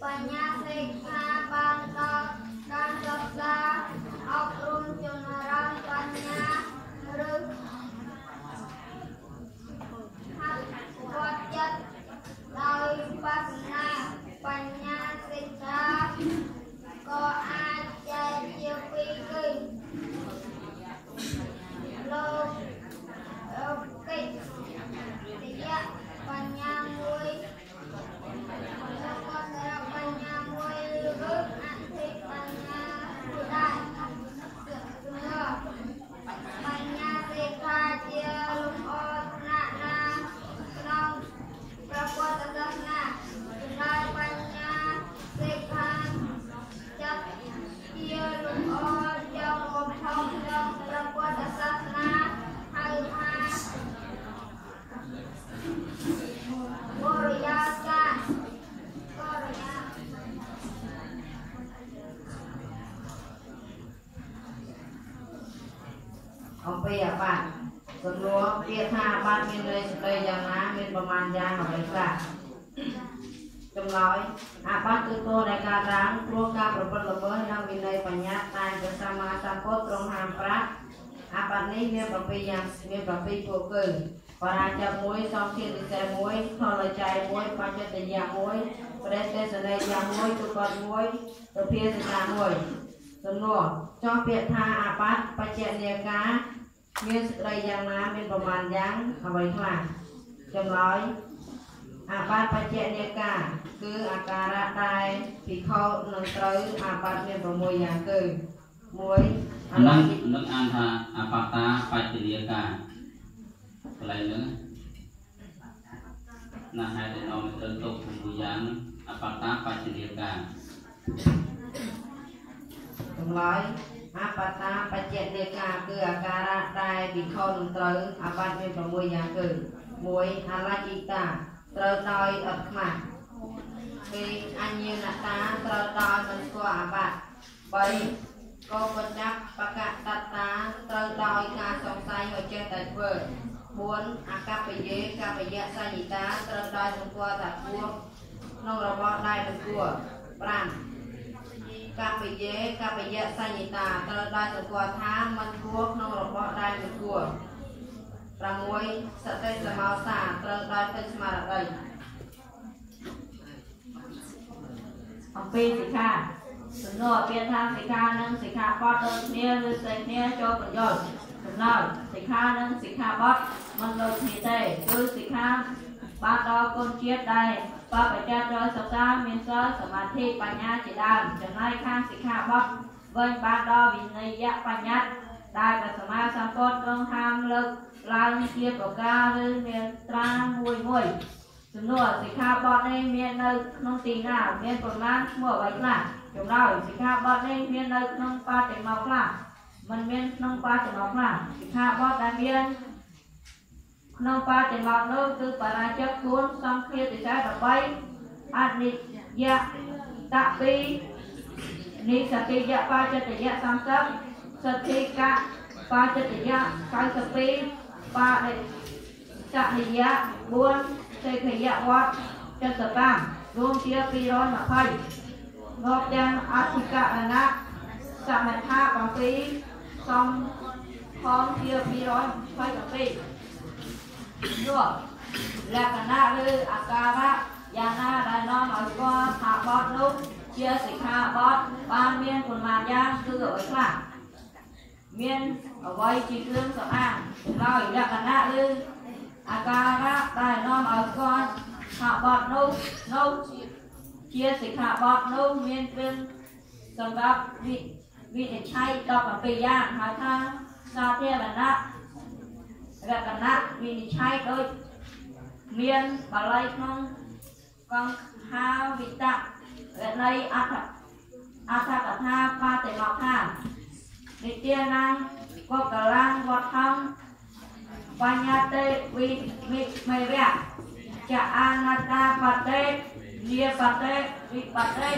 bánh nha dịch pha ban đầu dan dọc ra học rung chun ran bánh nha rư hạt có chất đời phật là quanh nhà sinh ra có ai chạy phi kinh lô kinh thì ạ quanh nhà muối cho con ra quanh nhà muối ước ăn thịt quanh nhà của đại quanh nhà sinh ra chia berkuat apa ya Pak? សំណួរពាក្យថាអាបាតមានន័យសេចក្តីយ៉ាងណាមានប្រមាណយ៉ាងអ្វីខ្លះចម្លើយអាបាតគឺទោសដែលកើតឡើងព្រោះការប្រព្រឹត្តល្មើសនៅវិន័យបញ្ញត្តិតែព្រះសម្មាសម្ពុទ្ធទ្រង់ហាមប្រាត់អាបាតនេះមាន7យ៉ាងមាន7ពួកគឺបរាជ័កមួយសំធាននិសេសមួយខលច័យមួយបញ្ចតយៈមួយប្រេទេសនេយៈមួយទុកតមួយទភាសិកាមួយសំណួរចោះពាក្យថាអាបាតបច្ចនិកា មានសេចក្តីយ៉ាងណាមានប្រមាណយ៉ាងអ្វីខ្លះចម្លើយអាបាតបច្ចនិកាគឺអាការៈដែលភិក្ខុនឹងត្រូវអាបាតមាន6យ៉ាងគឺ1អអាលនឹងង្កិនឹងអានថាអបតាបច្ចនីកាកន្លែងហ្នឹងណាហេតុដែលនាំទៅទុក6យ៉ាងហ្នឹងអបតាបច្ចនីកាចម្លើយ អបតាបច្ចនិកាគឺអាការៈដែលភិក្ខុនឹងត្រូវអាបាតមាន6យ៉ាងគឺ1អលង្កិតាត្រូវដោយអត់ខ្មាស់2អញ្ញាណតាត្រូវដោយមិនស្គាល់អាបាត3កោបញ្ញាបកតតាត្រូវដោយការសង្ស័យឲ្យចេះតែធ្វើ4អកប្បយេកប្បយៈសញ្ញិតាត្រូវដោយសម្គាល់ថាគួរក្នុងរបស់ដែលមិនគួរ5 កប្បយេកប្បយៈសញ្ញិតាត្រូវដោយសម្គាល់ថាមិនគួរក្នុងរបស់ដែលមិនគួរ6សតិសមោសាត្រូវដោយពេញស្មារតីអំពីសិក្ខាសំណួរពាក្យថាសិក្ខានិងសិក្ខាបទដូចគ្នាឬផ្សេងគ្នាចូលបញ្យល់ចំណោយសិក្ខានិងសិក្ខាបទមិនដូចគ្នាទេគឺសិក្ខា បានដល់គុណជាតិដែលបបច្ចៈដោយសិក្សាមានសិលសមាធិបញ្ញាជាដើមចំណែកខាងសិក្ខាបទវិញបានដល់វិនយៈបញ្ញត្តិដែលព្រះសម្មាសម្ពុទ្ធទ្រង់ហាមលើកឡើងជាប្រការឬមានត្រាមួយមួយសំណួរសិក្ខាបទនេះមាននៅក្នុងទីណាមានប្រមាណឈ្មោះអ្វីខ្លះចម្លើយសិក្ខាបទនេះមាននៅក្នុងបាតិមោខ្លះមិនមានក្នុងបាតិមោខ្លះសិក្ខាបទដែលមាន ក្នុងបាតិមោនោះគឺបរាជ័កគួនសង្ឃាតិសេស13អនិយៈតពីនិសតិយៈបាចិត្តយៈ30សទ្ធិកៈបាចិត្តយៈ92បាដិសនិយៈ4សេខយៈវត្ត75រួមជា220មកទាំងអធិករណៈសមថា7សំផងជា222 យកលក្ខណៈឬអាការៈយ៉ាងណាដែលនាំឲ្យស្គាល់ថាបទនោះជាសិក្ខាបទបានមានប៉ុន្មានយ៉ាងគឺអ្វីខ្លះមានអ្វីជាគ្រឿងសម្អាងដោយលក្ខណៈឬអាការៈដែលនាំឲ្យគាត់ថាបទនោះនោះជាសិក្ខាបទនោះមានគ្រឿងសម្រាប់វិវិនិច្ឆ័យ17យ៉ាងហៅថាសាធារណៈ រតនៈវិនិច្ឆ័យដូចមានបាលីក្នុងកង្ហាវិតៈរណីអត្ថអត្ថកថាបាតិមកថានិទានាងកកលាំងវត្ថំបញ្ញតេវិមិមេរៈចអនត្តាបតេនិបតេវិបតេ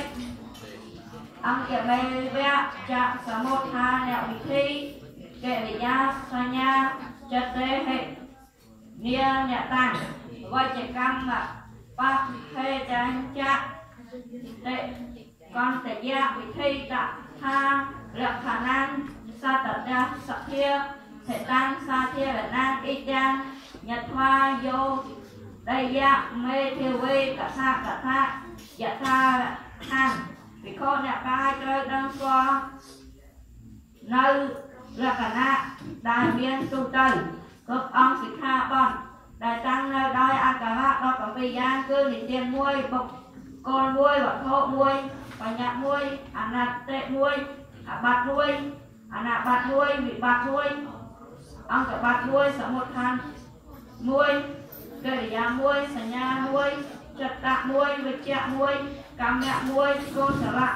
អង្គមេវៈចសមុទ្ធានវិធីកិរិយាសញ្ញា ចិត្តទេហេនាអ្នកតាំងវចកម្មបហេចាញ់ចៈតេកន្តយៈវិធីតថាលក្ខណੰសតតៈសភាសេតាំងសាធារណៈអ៊ីតាំញត្វាយោដយៈមេធាវេកថាកថាយថាខាងវិខអ្នកកាយត្រូវដឹងស្គាល់នៅលក្ខណៈដែលមាន ទូទៅគ្រប់អង្គសិក្ខាបទដែលតាំងនៅដោយអក្ខរៈ17យ៉ាងគឺនិទានមួយបុគ្គលមួយវត្ថុមួយបញ្ញត្តិមួយអនត្តៈមួយអបត្តិមួយអនាបត្តិមួយវិបត្តិមួយអង្គបត្តិមួយសមុទ្ឋានមួយកិរិយាមួយសញ្ញាមួយចិត្តៈមួយវិជ្ជៈមួយកម្មៈមួយកុសលៈ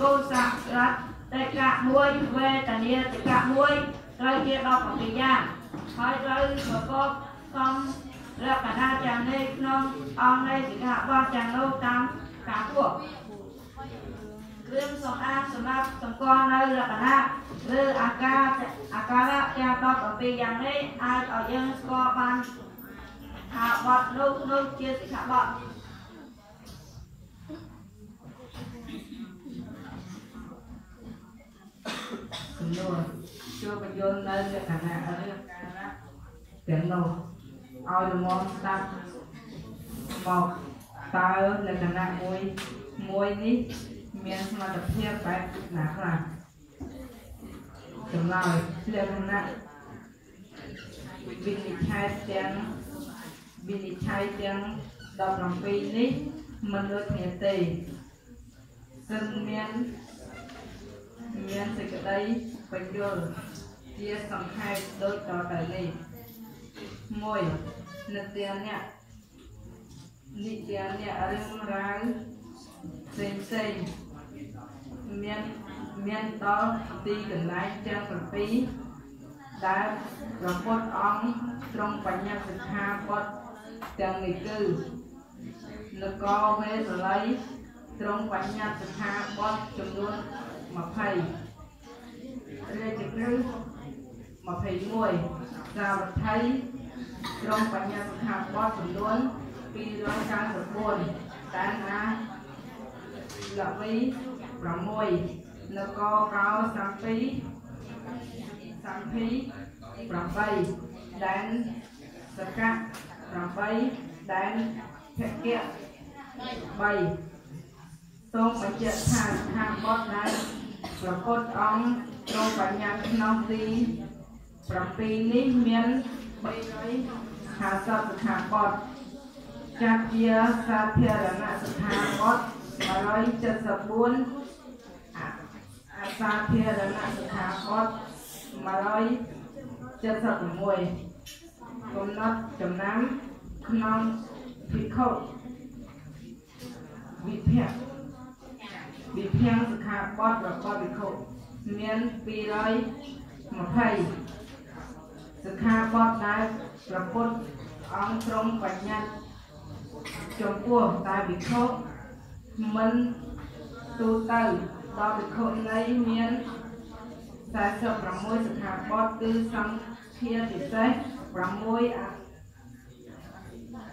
កុសលៈតេកៈមួយវេទនាតេកៈមួយ ត្រូវជា17យ៉ាងហើយត្រូវប្រកបសំលក្ខណៈយ៉ាងនេះក្នុងអង្គនៃសិក្ខាបទយ៉ាងនោះតាមការគួរគ្រឿងសំអាងសម្រាប់សម្គាល់នៅលក្ខណៈឬអាការអាការៈទាំង17យ៉ាងនេះអាចឲ្យយើងស្គាល់បានថាបទនោះនោះជាសិក្ខាបទសំណួរ ជួយបញ្យល់នៅលក្ខណៈរឿងការៈទាំងនោះឲ្យលំងស្ដាប់មកតើលក្ខណៈមួយមួយនេះមានសមត្ថភាពបែបណាខ្លះចម្លើយលក្ខណៈវិនិច្ឆ័យទាំងវិនិច្ឆ័យទាំង17នេះមិនដូចគ្នាទេសិនមាន មានសេចក្តីបញ្យល់ជាសង្ខេបដូចតទៅនេះ1និទានអ្នកនិទានអ្នករឿងរ៉ាវផ្សេងផ្សេងមានមានដល់ទីកន្លែងទាំង7ដែលប្រពុតអង្គទ្រង់បញ្ញត្តិសិក្ខាបទទាំងនេះគឺនគរវេសល័យទ្រង់បញ្ញត្តិសិក្ខាបទចំនួន 20រាជក្រឹស21សាវត្ថីក្រុមបញ្ញាសិក្ខាបទចំនួន299តាណាលវី6នគរកោសាំពីសាំភី8ដែនសកៈ8ដែនភគៈ3សូមបញ្ជាក់ថាស្ថាបទដែល ប្រកបអង្គទ្រង់បញ្ញាក្នុងទី7នេះមាន350ស្ថាបទចាត់ជាសាធារណស្ថាបទ174អសាធារណស្ថាបទ176កំណត់ចំណាំក្នុងភិក្ខុវិភៈវិភាំងសិក្ខាបទរបស់ភិក្ខុមាន220សិក្ខាបទដែលប្រពុតអង្គទ្រង់បញ្ញត្តិចំពោះតែភិក្ខុមិនទូទៅដល់ភិក្ខុនៃមាន46សិក្ខាបទគឺសង្ឃាពិសេស6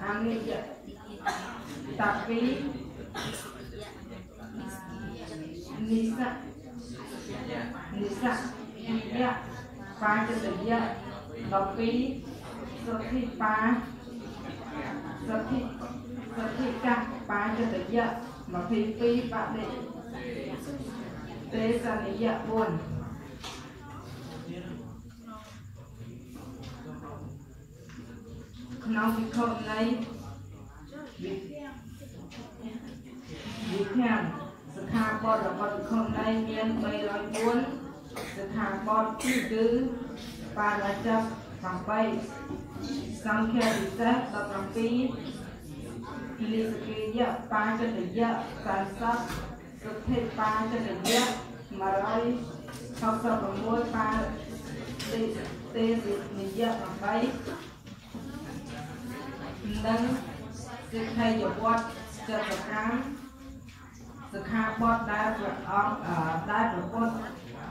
អនិច្ចតាពី និសៈនិសៈយៈបាចតយៈ12សុទ្ធិបាសុទ្ធិសុទ្ធិកៈបាចតយៈ22បដិទេសនិយៈ4ក្នុងវិខនៃវិវិខាន សខាបតរបស់វិខនៃមាន304សខាបតគឺបារចប់8សង្ឃាពិសេស17គិលិសកិយៈបាចតយៈ40សុទ្ធិបាចតយៈ166បាទេទេនិយៈ8និងសិក្ខយវត្ត75 សិក្ខាបទដែលព្រះអង្គដែលព្រះពុទ្ធ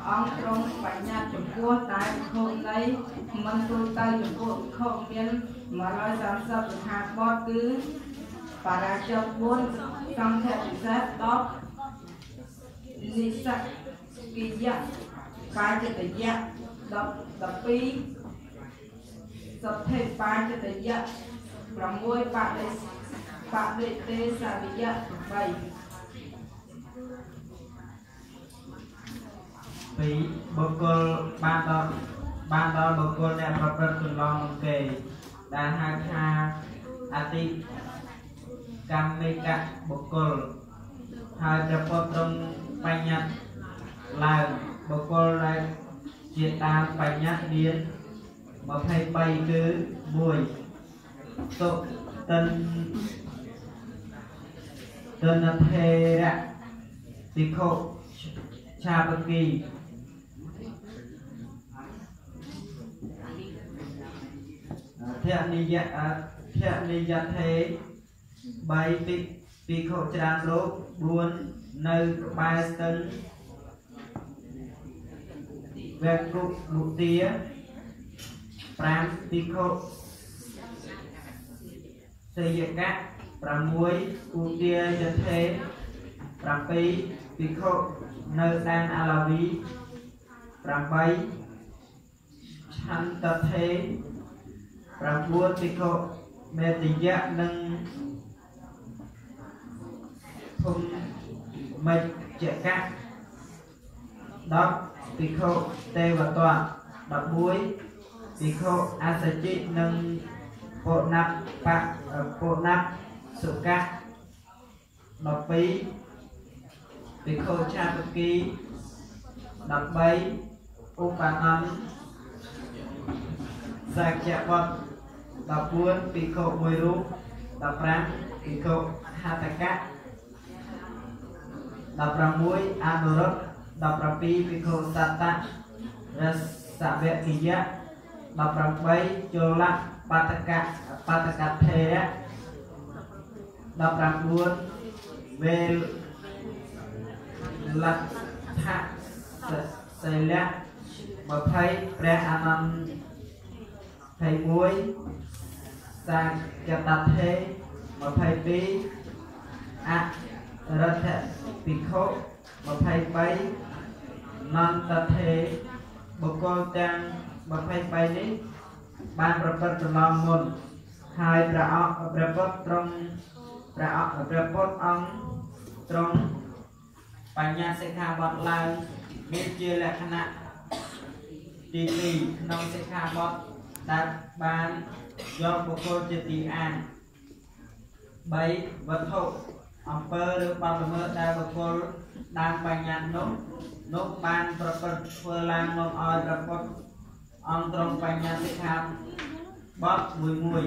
អង្គទ្រង់បញ្ញត្តិចំពោះតែវិខុនៃមិនទូទៅចំពោះវិខុមាន130សិក្ខាបទគឺបរាជិក4សង្ឃពិសេស10និស្សកិយៈបាចិត្តយៈ12សុទ្ធិបាចិត្តយៈ6បដិបដិទេសវិយៈ8 ពីបុគ្គលបានដល់បានដល់បុគ្គលអ្នកប្រព្រឹត្តកន្លងនឹងគេ ដែលហៅថាអតិកម្មមេកៈបុគ្គលហើយព្រះពុទ្ធទ្រង់បញ្ញត្តិឡើងបុគ្គលដែលជាតាមបញ្ញត្តិមាន23គឺ1សុទិនទនថេរៈតិខុឆាបគី ធនិយៈធនិយថេ3ពីពីខុច្រើនរោគ4នៅក្បែរស្ទឹងវេគុមុទា5ពីខុសយកៈ6ឧទាយថេ7ពីខុនៅដែនអាឡាវី8ឆន្តថេ 9ភិក្ខុមេតយៈនិងភុំមិច្ចកៈ10ភិក្ខុទេវតៈ11ភិក្ខុអសជិនិងពុណបបពុណបសុកៈ12ភិក្ខុឆាបគី13ឧបនំសក្យវត្ត 14ភិក្ខុមួយរូប15ភិក្ខុហតកៈ16អនុរុទ្ធ17ភិក្ខុសត្តៈរសវកិយៈ18ជលៈបតកៈបតកថេរៈ19វេលលដ្ឋសិលៈ20ព្រះអានន្ទ21 សាកតថេ22អរដ្ឋភិក្ខុ23នន្តថេបុគ្គលទាំង23នេះបានប្រព្រឹត្តកន្លងមុនហើយព្រះអង្គព្រះពុទ្ធទ្រង់ព្រះអង្គព្រះពុទ្ធអង្គទ្រង់បញ្ញត្តិសិក្ខាបទឡើងមានជាលក្ខណៈទី2ក្នុងសិក្ខាបទដែលបាន យកបុគ្គលជាទីអាន3វត្ថុអំពើឬបាបល្មើសដែលបុគ្គលតាមបញ្ញត្តិនោះនោះបានប្រព្រឹត្តធ្វើឡើងមកឲ្យប្រពុតអង្គត្រង់បញ្ញត្តិសិក្ខាបទមួយមួយ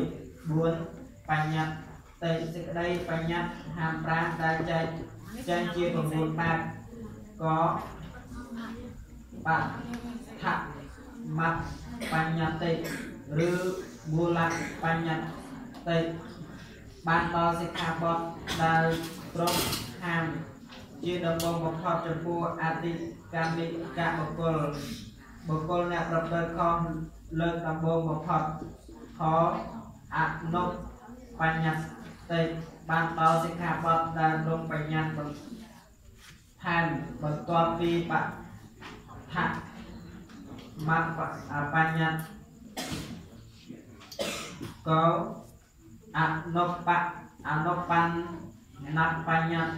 4បញ្ញត្តិតែសេចក្តីបញ្ញត្តិហាម5ដែលចែកចែងជា9បែបក៏បដ្ឋមត្តបញ្ញត្តិឬ មូលបញ្ញត្តិបានដល់សិក្ខាបទដែលប្រកហាមជាដំបងបំផុតចំពោះអតិកម្មនិកបុគ្គលបុគ្គលអ្នកប្រព្រឹត្តខុសលើកដំបងបំផុតខអនុបញ្ញត្តិបានដល់សិក្ខាបទដែលរងបញ្ញត្តិថែមបន្ទាប់ពីបថមបញ្ញត្តិ កោអនុបៈអនុបណ្ណាត់បញ្ញត្តិ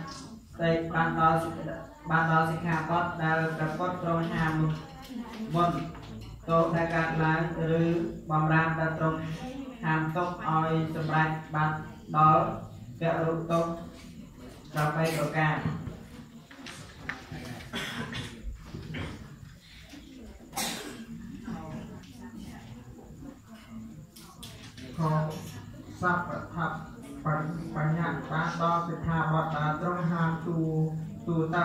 តែបានដល់បានដល់សិក្ខាបទដែលប្រកបត្រង់ហាមមុនតោដែលកើតឡើងឬបំរាមដែលត្រង់ហាមទុកឲ្យសម្រេចបានដល់ករុទុក8ប្រការ ខសពថបបញ្បញ្ញត្តិបានដល់សិក្ខាបទដែលត្រង់ហាមទូ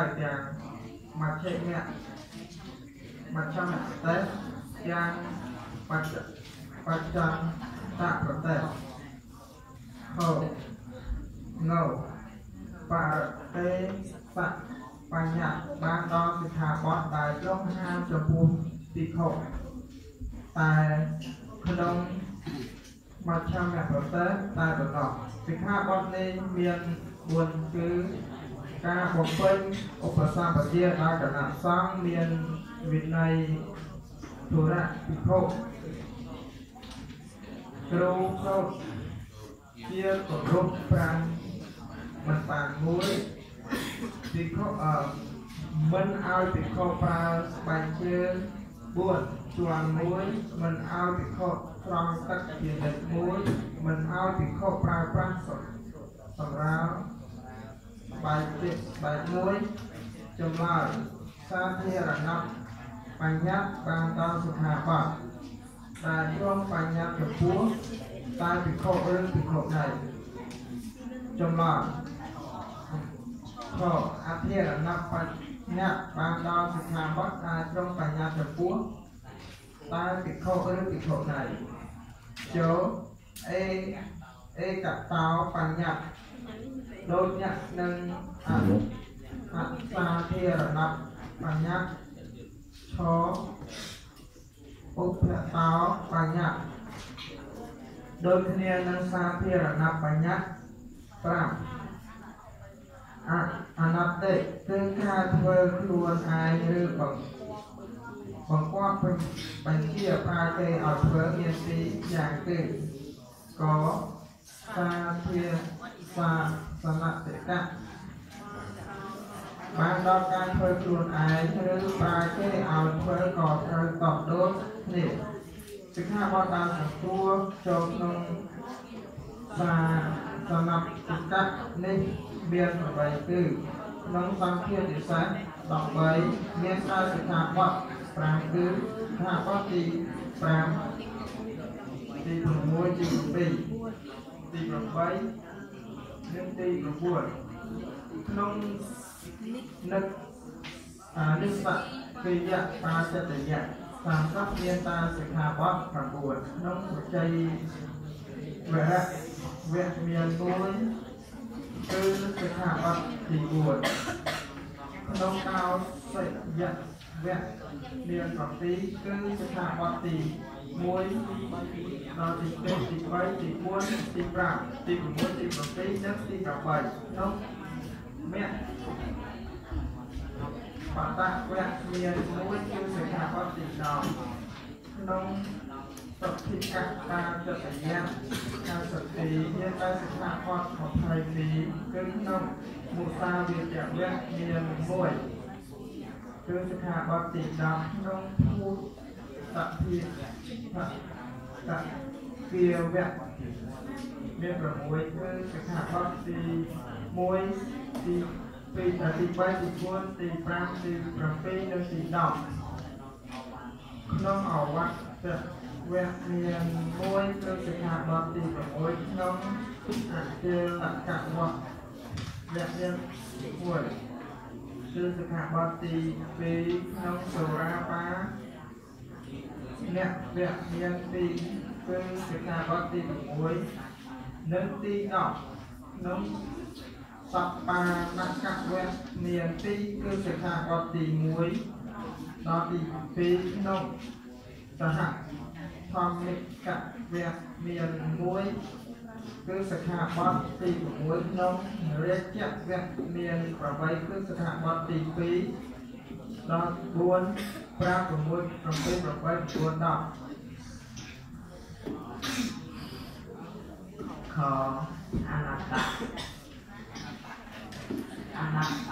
ទូទៅទាំងមជ្ឈិមៈមជ្ឈមៈតេទាំងបច្ចបច្ចន្តប្រតេខងោបរតេសៈបញ្ញត្តិបានដល់សិក្ខាបទដែលត្រង់ហាមចំពោះភិក្ខុតែក្នុងមជ្ឈមៈប្រតេតែប៉ុណ្ណោះសិក្ខាបទនេះមាន4គឺ ការបំពេញឧបសម្បទាដោយគណៈសង្ឃមានវិន័យធុរៈភិក្ខុគ្រូខោជាគោរព5មិនបានមួយភិក្ខុអឺមិនឲ្យភិក្ខុប្រើស្បែកជើង4ជាន់មួយមិនឲ្យភិក្ខុត្រង់ទឹកជានិច្ចមួយមិនឲ្យភិក្ខុប្រើប្រាស់សម្រាប់ បែកចិត្តបែកមួយចម្លើយសាធារណៈបញ្ញត្តិបានដល់សុខាបតដែលទ្រង់បញ្ញត្តិចំពោះតែភិក្ខុឬភិក្ខុណីចម្លើយខអធិរណបញ្ញត្តិបានដល់សិក្ខាបទដែលទ្រង់បញ្ញត្តិចំពោះតែភិក្ខុឬភិក្ខុណីចូលអេអេកតោបញ្ញត្តិ ដូចអ្នកនឹងអអសាធារណបញ្ញត្តិឆឧបតោបញ្ញត្តិដូចគ្នានឹងសាធារណបញ្ញត្តិ5អអនត្តិគឺការធ្វើខ្លួនឯងឬបង្បង្គាប់បញ្ជាប្រើគេឲ្យធ្វើមានពីរយ៉ាងគឺក សាធាសាសនតិកៈបានដល់ការធ្វើខ្លួនឯងឬប្រើគេឲ្យធ្វើក៏ត្រូវតបដូចគ្នាសិក្ខាបទដែលសង្គ្រោះចូលក្នុងសាសនតិកៈនេះមាន8គឺក្នុងសង្ឃាទិសា13មានការសិក្ខាបទ5គឺសិក្ខាបទទី5ទី6ទី7 ទី8និងទី9ក្នុងនឹកអានិស្សកិយៈបាចិត្តយៈ30មានតាសិក្ខាបទ9ក្នុងបច្ច័យវរៈវៈមាន1គឺសិក្ខាបទទី4 ក្នុងកោសិយៈវៈមាន7គឺសិក្ខាបទទី1ដល់ទី2ទី3ទី4ទី5ទី6ទី7និងទី8ក្នុងមគ្គបតៈវៈមានមួយគឺសិក្ខាបទទី10ក្នុង សុទ្ធិកតាចតយៈការសតិមានតែសិក្ខាបទ22គឺក្នុងមុសាវិជ្ជវៈមានមួយគឺសិក្ខាបទទី10ក្នុងភូតភិតតគាវៈមាន6គឺសិក្ខាបទទី1ទីពីទី3ទី4ទី5ទី7និងទី10ក្នុងអវត្ត វៈមានមួយគឺសិក្ខាបទទី6ក្នុងអជិលកវៈវៈមានមួយគឺសិក្ខាបទទី2ក្នុងសូរាបាអ្នកវៈមានទីគឺសិក្ខាបទទី6និងទី10ក្នុងសពបានកវៈមានទីគឺសិក្ខាបទទី1ដល់ទី2ក្នុងសហ ធម្មិកវៈមាន1គឺសិក្ខាបទទី6ក្នុងរាជវៈមាន8គឺសិក្ខាបទទី2ដល់4 5 6 7 8 9 10ខអនត្តអនត្ត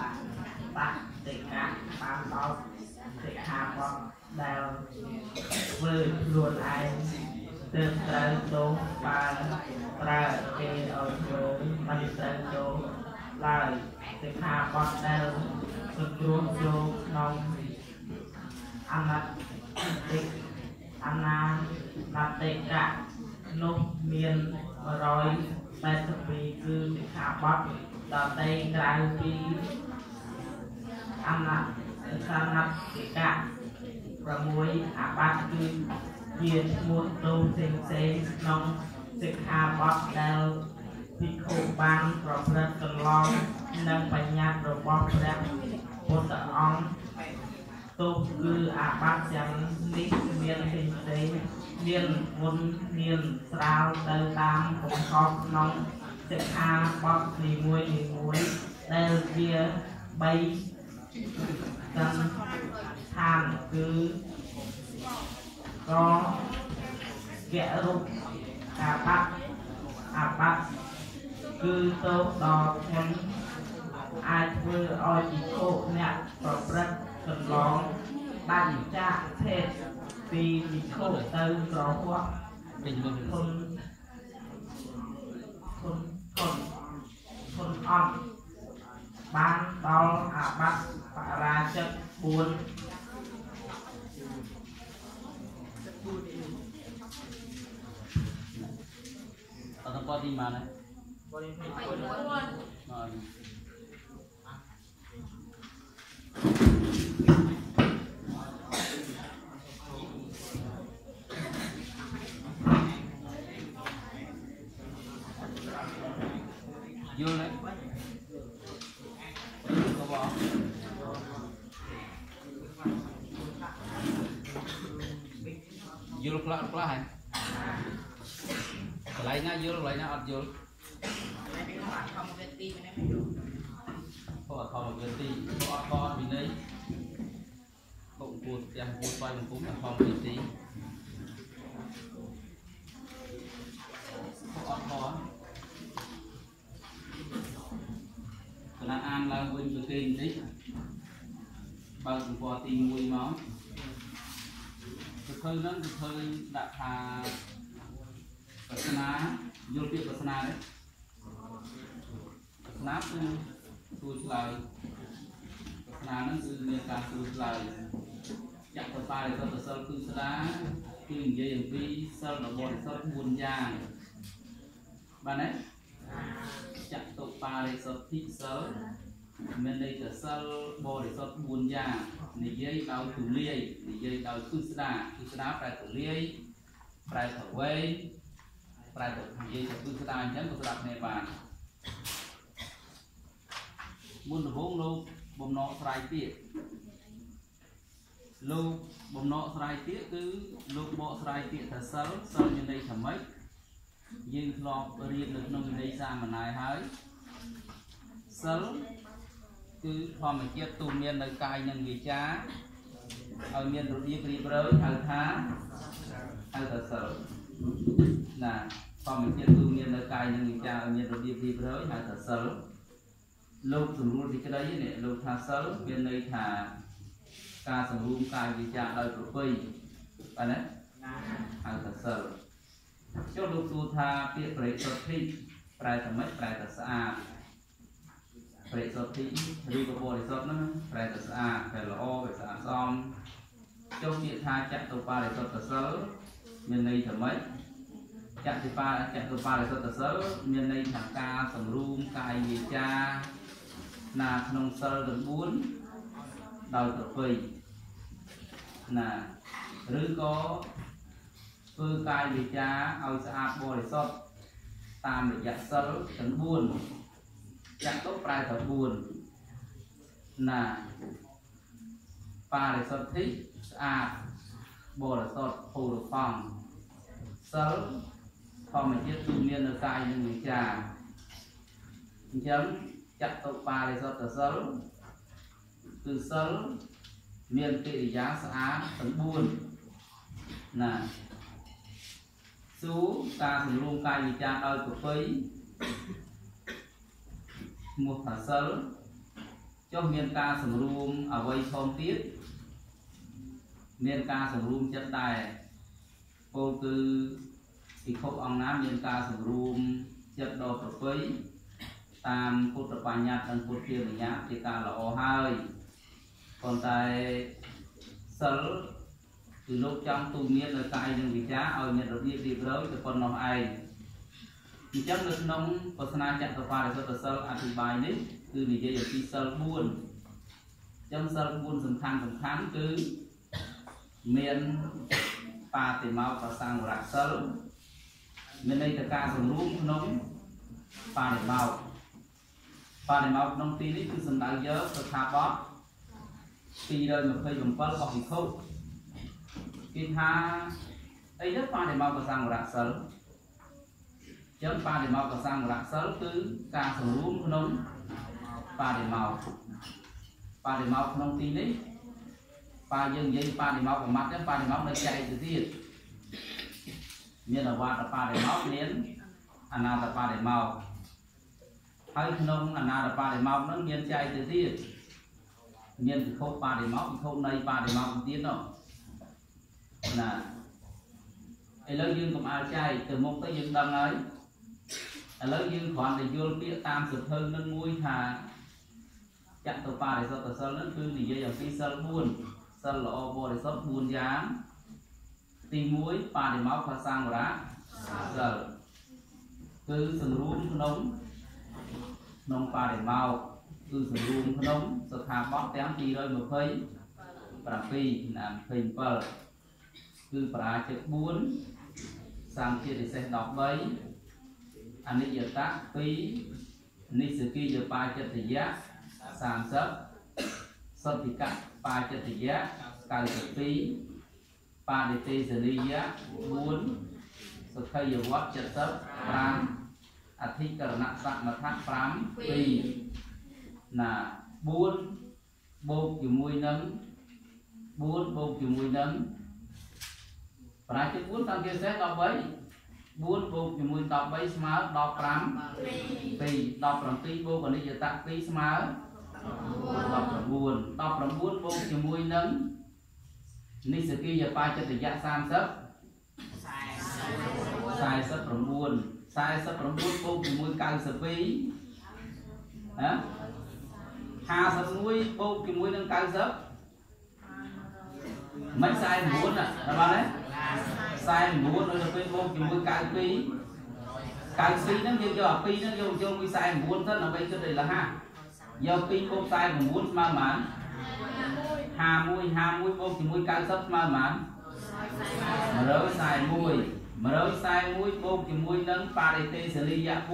បតិកៈបានដល់សិក្ខាបទ ដែលធ្វើខ្លួនឯងទើបត្រូវទោសបើប្រើគេឲ្យធ្វើមិនត្រូវទោសឡើយសិក្ខាបទដែលសង្គ្រោះចូលក្នុងអនត្តតិអនានតិកៈនោះមាន182គឺសិក្ខាបទដតីក្រៅពីអនត្តខណតិកៈ 6អាបត្តិគឺជាឈ្មោះទោសផ្សេងផ្សេងៗក្នុងសិក្ខាបទដែលភិក្ខុបានប្រព្រឹត្តកន្លងនិងបញ្ញត្តិរបស់ព្រះពុទ្ធអង្គទោសគឺអាបត្តិទាំងនេះមានផ្សេងផ្សេងៗមានមុនមានស្រាលទៅតាមកំហុសក្នុងសិក្ខាបទនីមួយនីមួយដែលជា3ទាំង ឋានគឺកកៈរូបអាបត្តិអាបត្តិគឺទោសដល់ខ្ញុំអាចធ្វើឲ្យពិខុអ្នកប្រព្រឹត្តកន្លងដាច់ចាកភេទពីពិខុទៅក្រហមពេញមុនគុណគុណគុណគុណអង្គបានដល់អាបត្តិបរាជិក4 អត់ទៅទីម៉ានហើយ Hãy អត់ vô đấy có bỏ vô lúc lạ lúc lạ hay lấy nha vô lấy nha ọt vô có ở phòng ở tí có ở con mình đấy cũng cụt em cụt quay mình cũng ở phòng mình tí có ở con កណ្ដាលអានឡើងវិញទៅគេបន្តិចបើកទំព័រទី1មក ទៅឃើញហ្នឹងទៅឃើញដាក់ថាបាសនាយល់ពាក្យបាសនាទេបាសនាគឺសួរឆ្លើយបាសនាហ្នឹងគឺមានការសួរឆ្លើយចក្របាលិកតសិលគឺស្ដាគឺនិយាយអំពីសិលរបស់បរិសុទ្ធ4យ៉ាងបានទេចតុបាលិសុទ្ធិសិលមានន័យថាសិលបរិសុទ្ធ4យ៉ាង និយាយដោយទូលាយនិយាយដោយគឺស្ដាគឺស្ដាប្រែទូលាយប្រែទៅវែងប្រែទៅនិយាយទៅគឺស្ដាអញ្ចឹងក៏ស្ដាប់គ្នាបានមុនដំបូងលោកបំណងស្រ័យទៀតលោកបំណងស្រ័យទៀតគឺលោកបកស្រាយពាក្យថាសិលសិលមានន័យថាម៉េចយើងធ្លាប់រៀននៅក្នុងវិន័យសាមណេរហើយសិល គឺធម្មជាតិទូមាននៅកាយនិងវាចាឲ្យមានរបៀបរៀបរយហៅថាហៅថាសិលណាធម្មជាតិទូមាននៅកាយនិងវាចាឲ្យមានរបៀបរៀបរយហៅថាសិលលោកសម្រួលទីក្តីនេះលោកថាសិលមានន័យថាការសម្រួមកាយវាចាដោយប្រពៃបាទណាហៅថាសិលចុះលោកសួរថាពាក្យបរិសុទ្ធិប្រែថាម៉េចប្រែថាស្អាត បរិសុទ្ធិឬក៏បរិសុទ្ធហ្នឹងប្រែថាស្អាតប្រែល្អប្រែស្អាតសមចុះពាក្យថាចតុបរិសុទ្ធសិលមានន័យថាម៉េចចតុបាចតុបរិសុទ្ធសិលមានន័យថាការសម្រួមកាយវាចាណាក្នុងសិលទាំង4ដោយប្រពៃណាឬក៏ធ្វើកាយវិចាឲ្យស្អាតបរិសុទ្ធតាមរយៈសិលទាំង4 ចាក់ទុកប្រែទៅ4ណាបរិសុទ្ធិស្អាតបរិសុទ្ធភូរផង់សិលធម្មជាតិគឺមាននៅកាយនិងវិចាអញ្ចឹងចាក់ទុកបរិសុទ្ធសិលគឺសិលមានកិរិយាស្អាតទាំង4ណាសួរការសម្រួលកាយវិចារដោយប្រពៃ ឈ្មោះថាសិលចុះមានការសម្រួមអ្វីធំទៀតមានការសម្រួមចិត្តដែរពោលគឺពិភពអង្គណាមានការសម្រួមចិត្តដល់ប្រពៃតាមពុទ្ធបញ្ញត្តិនិងពុទ្ធជាបញ្ញត្តិជាការល្អហើយប៉ុន្តែសិលគឺលោកចង់ទូមាននៅកាយនិងវិជាឲ្យមានរបៀបរៀបរយទៅប៉ុណ្ណោះឯង អញ្ចឹងនៅក្នុងបទនាចក្រវាលសុទ្ធសិលអធិប្បាយនេះគឺនិយាយអំពីសិល4អញ្ចឹងសិល4សំខាន់សំខាន់គឺមានបាតិមោកសង្វរៈសិលមានន័យថាការសម្រួមក្នុងបាតិមោកបាតិមោកក្នុងទីនេះគឺសំដៅយកស្ថាបទ227របស់វិខុគេថាអីទៅបាតិមោកសង្វរៈសិល ចឹងបាតិមោកសង្វរៈសិលគឺការសម្រួមក្នុងបាតិមោកបាតិមោកក្នុងទីនេះបើយើងនិយាយបាតិមោកប្រមាត់ទៅបាតិមោកនៅចែកទៅទៀតមានអវត្តបាតិមោកមានអនាតបាតិមោកហើយក្នុងអនាតបាតិមោកហ្នឹងមានចែកទៅទៀតមានពិភពបាតិមោកពិភពនៃបាតិមោកទៀតនោះណាឥឡូវយើងកុំអាលចែកទៅមុខទៅយើងដឹងហើយ ឥឡូវយើងគ្រាន់តែយល់ពាក្យតាមសភៅនឹងមួយថាចតុបរិសុទ្ធសិលនឹងគឺនិយាយអំពីសិល4សិលល្អបរិសុទ្ធ4យ៉ាងទី1បរិមោខសង្វរៈសិលគឺសម្រួមក្នុងក្នុងបរិមោខគឺសម្រួមក្នុងស្ថាបទទាំង227ណា27គឺបរាជិក4សង្ឃារិសេស13 អនិច្ចតៈ2និស្សគិយបាចិត្តយៈ30សន្តិកៈបាចិត្តយៈ92បានិទេសនីយៈ4សុខយវៈ75អធិករណៈសមថៈ5 2ណា4បូកជាមួយនឹង4បូកជាមួយនឹងប្រាជិក4តាមគេសេះ13 4បូកជាមួយ13ស្មើ15 2 17បូកអនិច្ចតៈ2ស្មើ19 19បូកជាមួយនឹងនិស្សគិយបាចិត្តយៈ30 49 49បូកជាមួយ92ហ៎51បូកជាមួយនឹង90មិន49ណាដល់បានទេ 49នៅទៅពេលបូកជាមួយ92 92ហ្នឹងយើងយកអា2ហ្នឹងយកយកមួយ49ទៅដើម្បីគិតឲ្យលះយក2បូក49ស្មើប៉ុន្មាន51 51បូកជាមួយ90ស្មើប៉ុន្មាន141 141បូកជាមួយនឹងបរិទេសលិយៈ4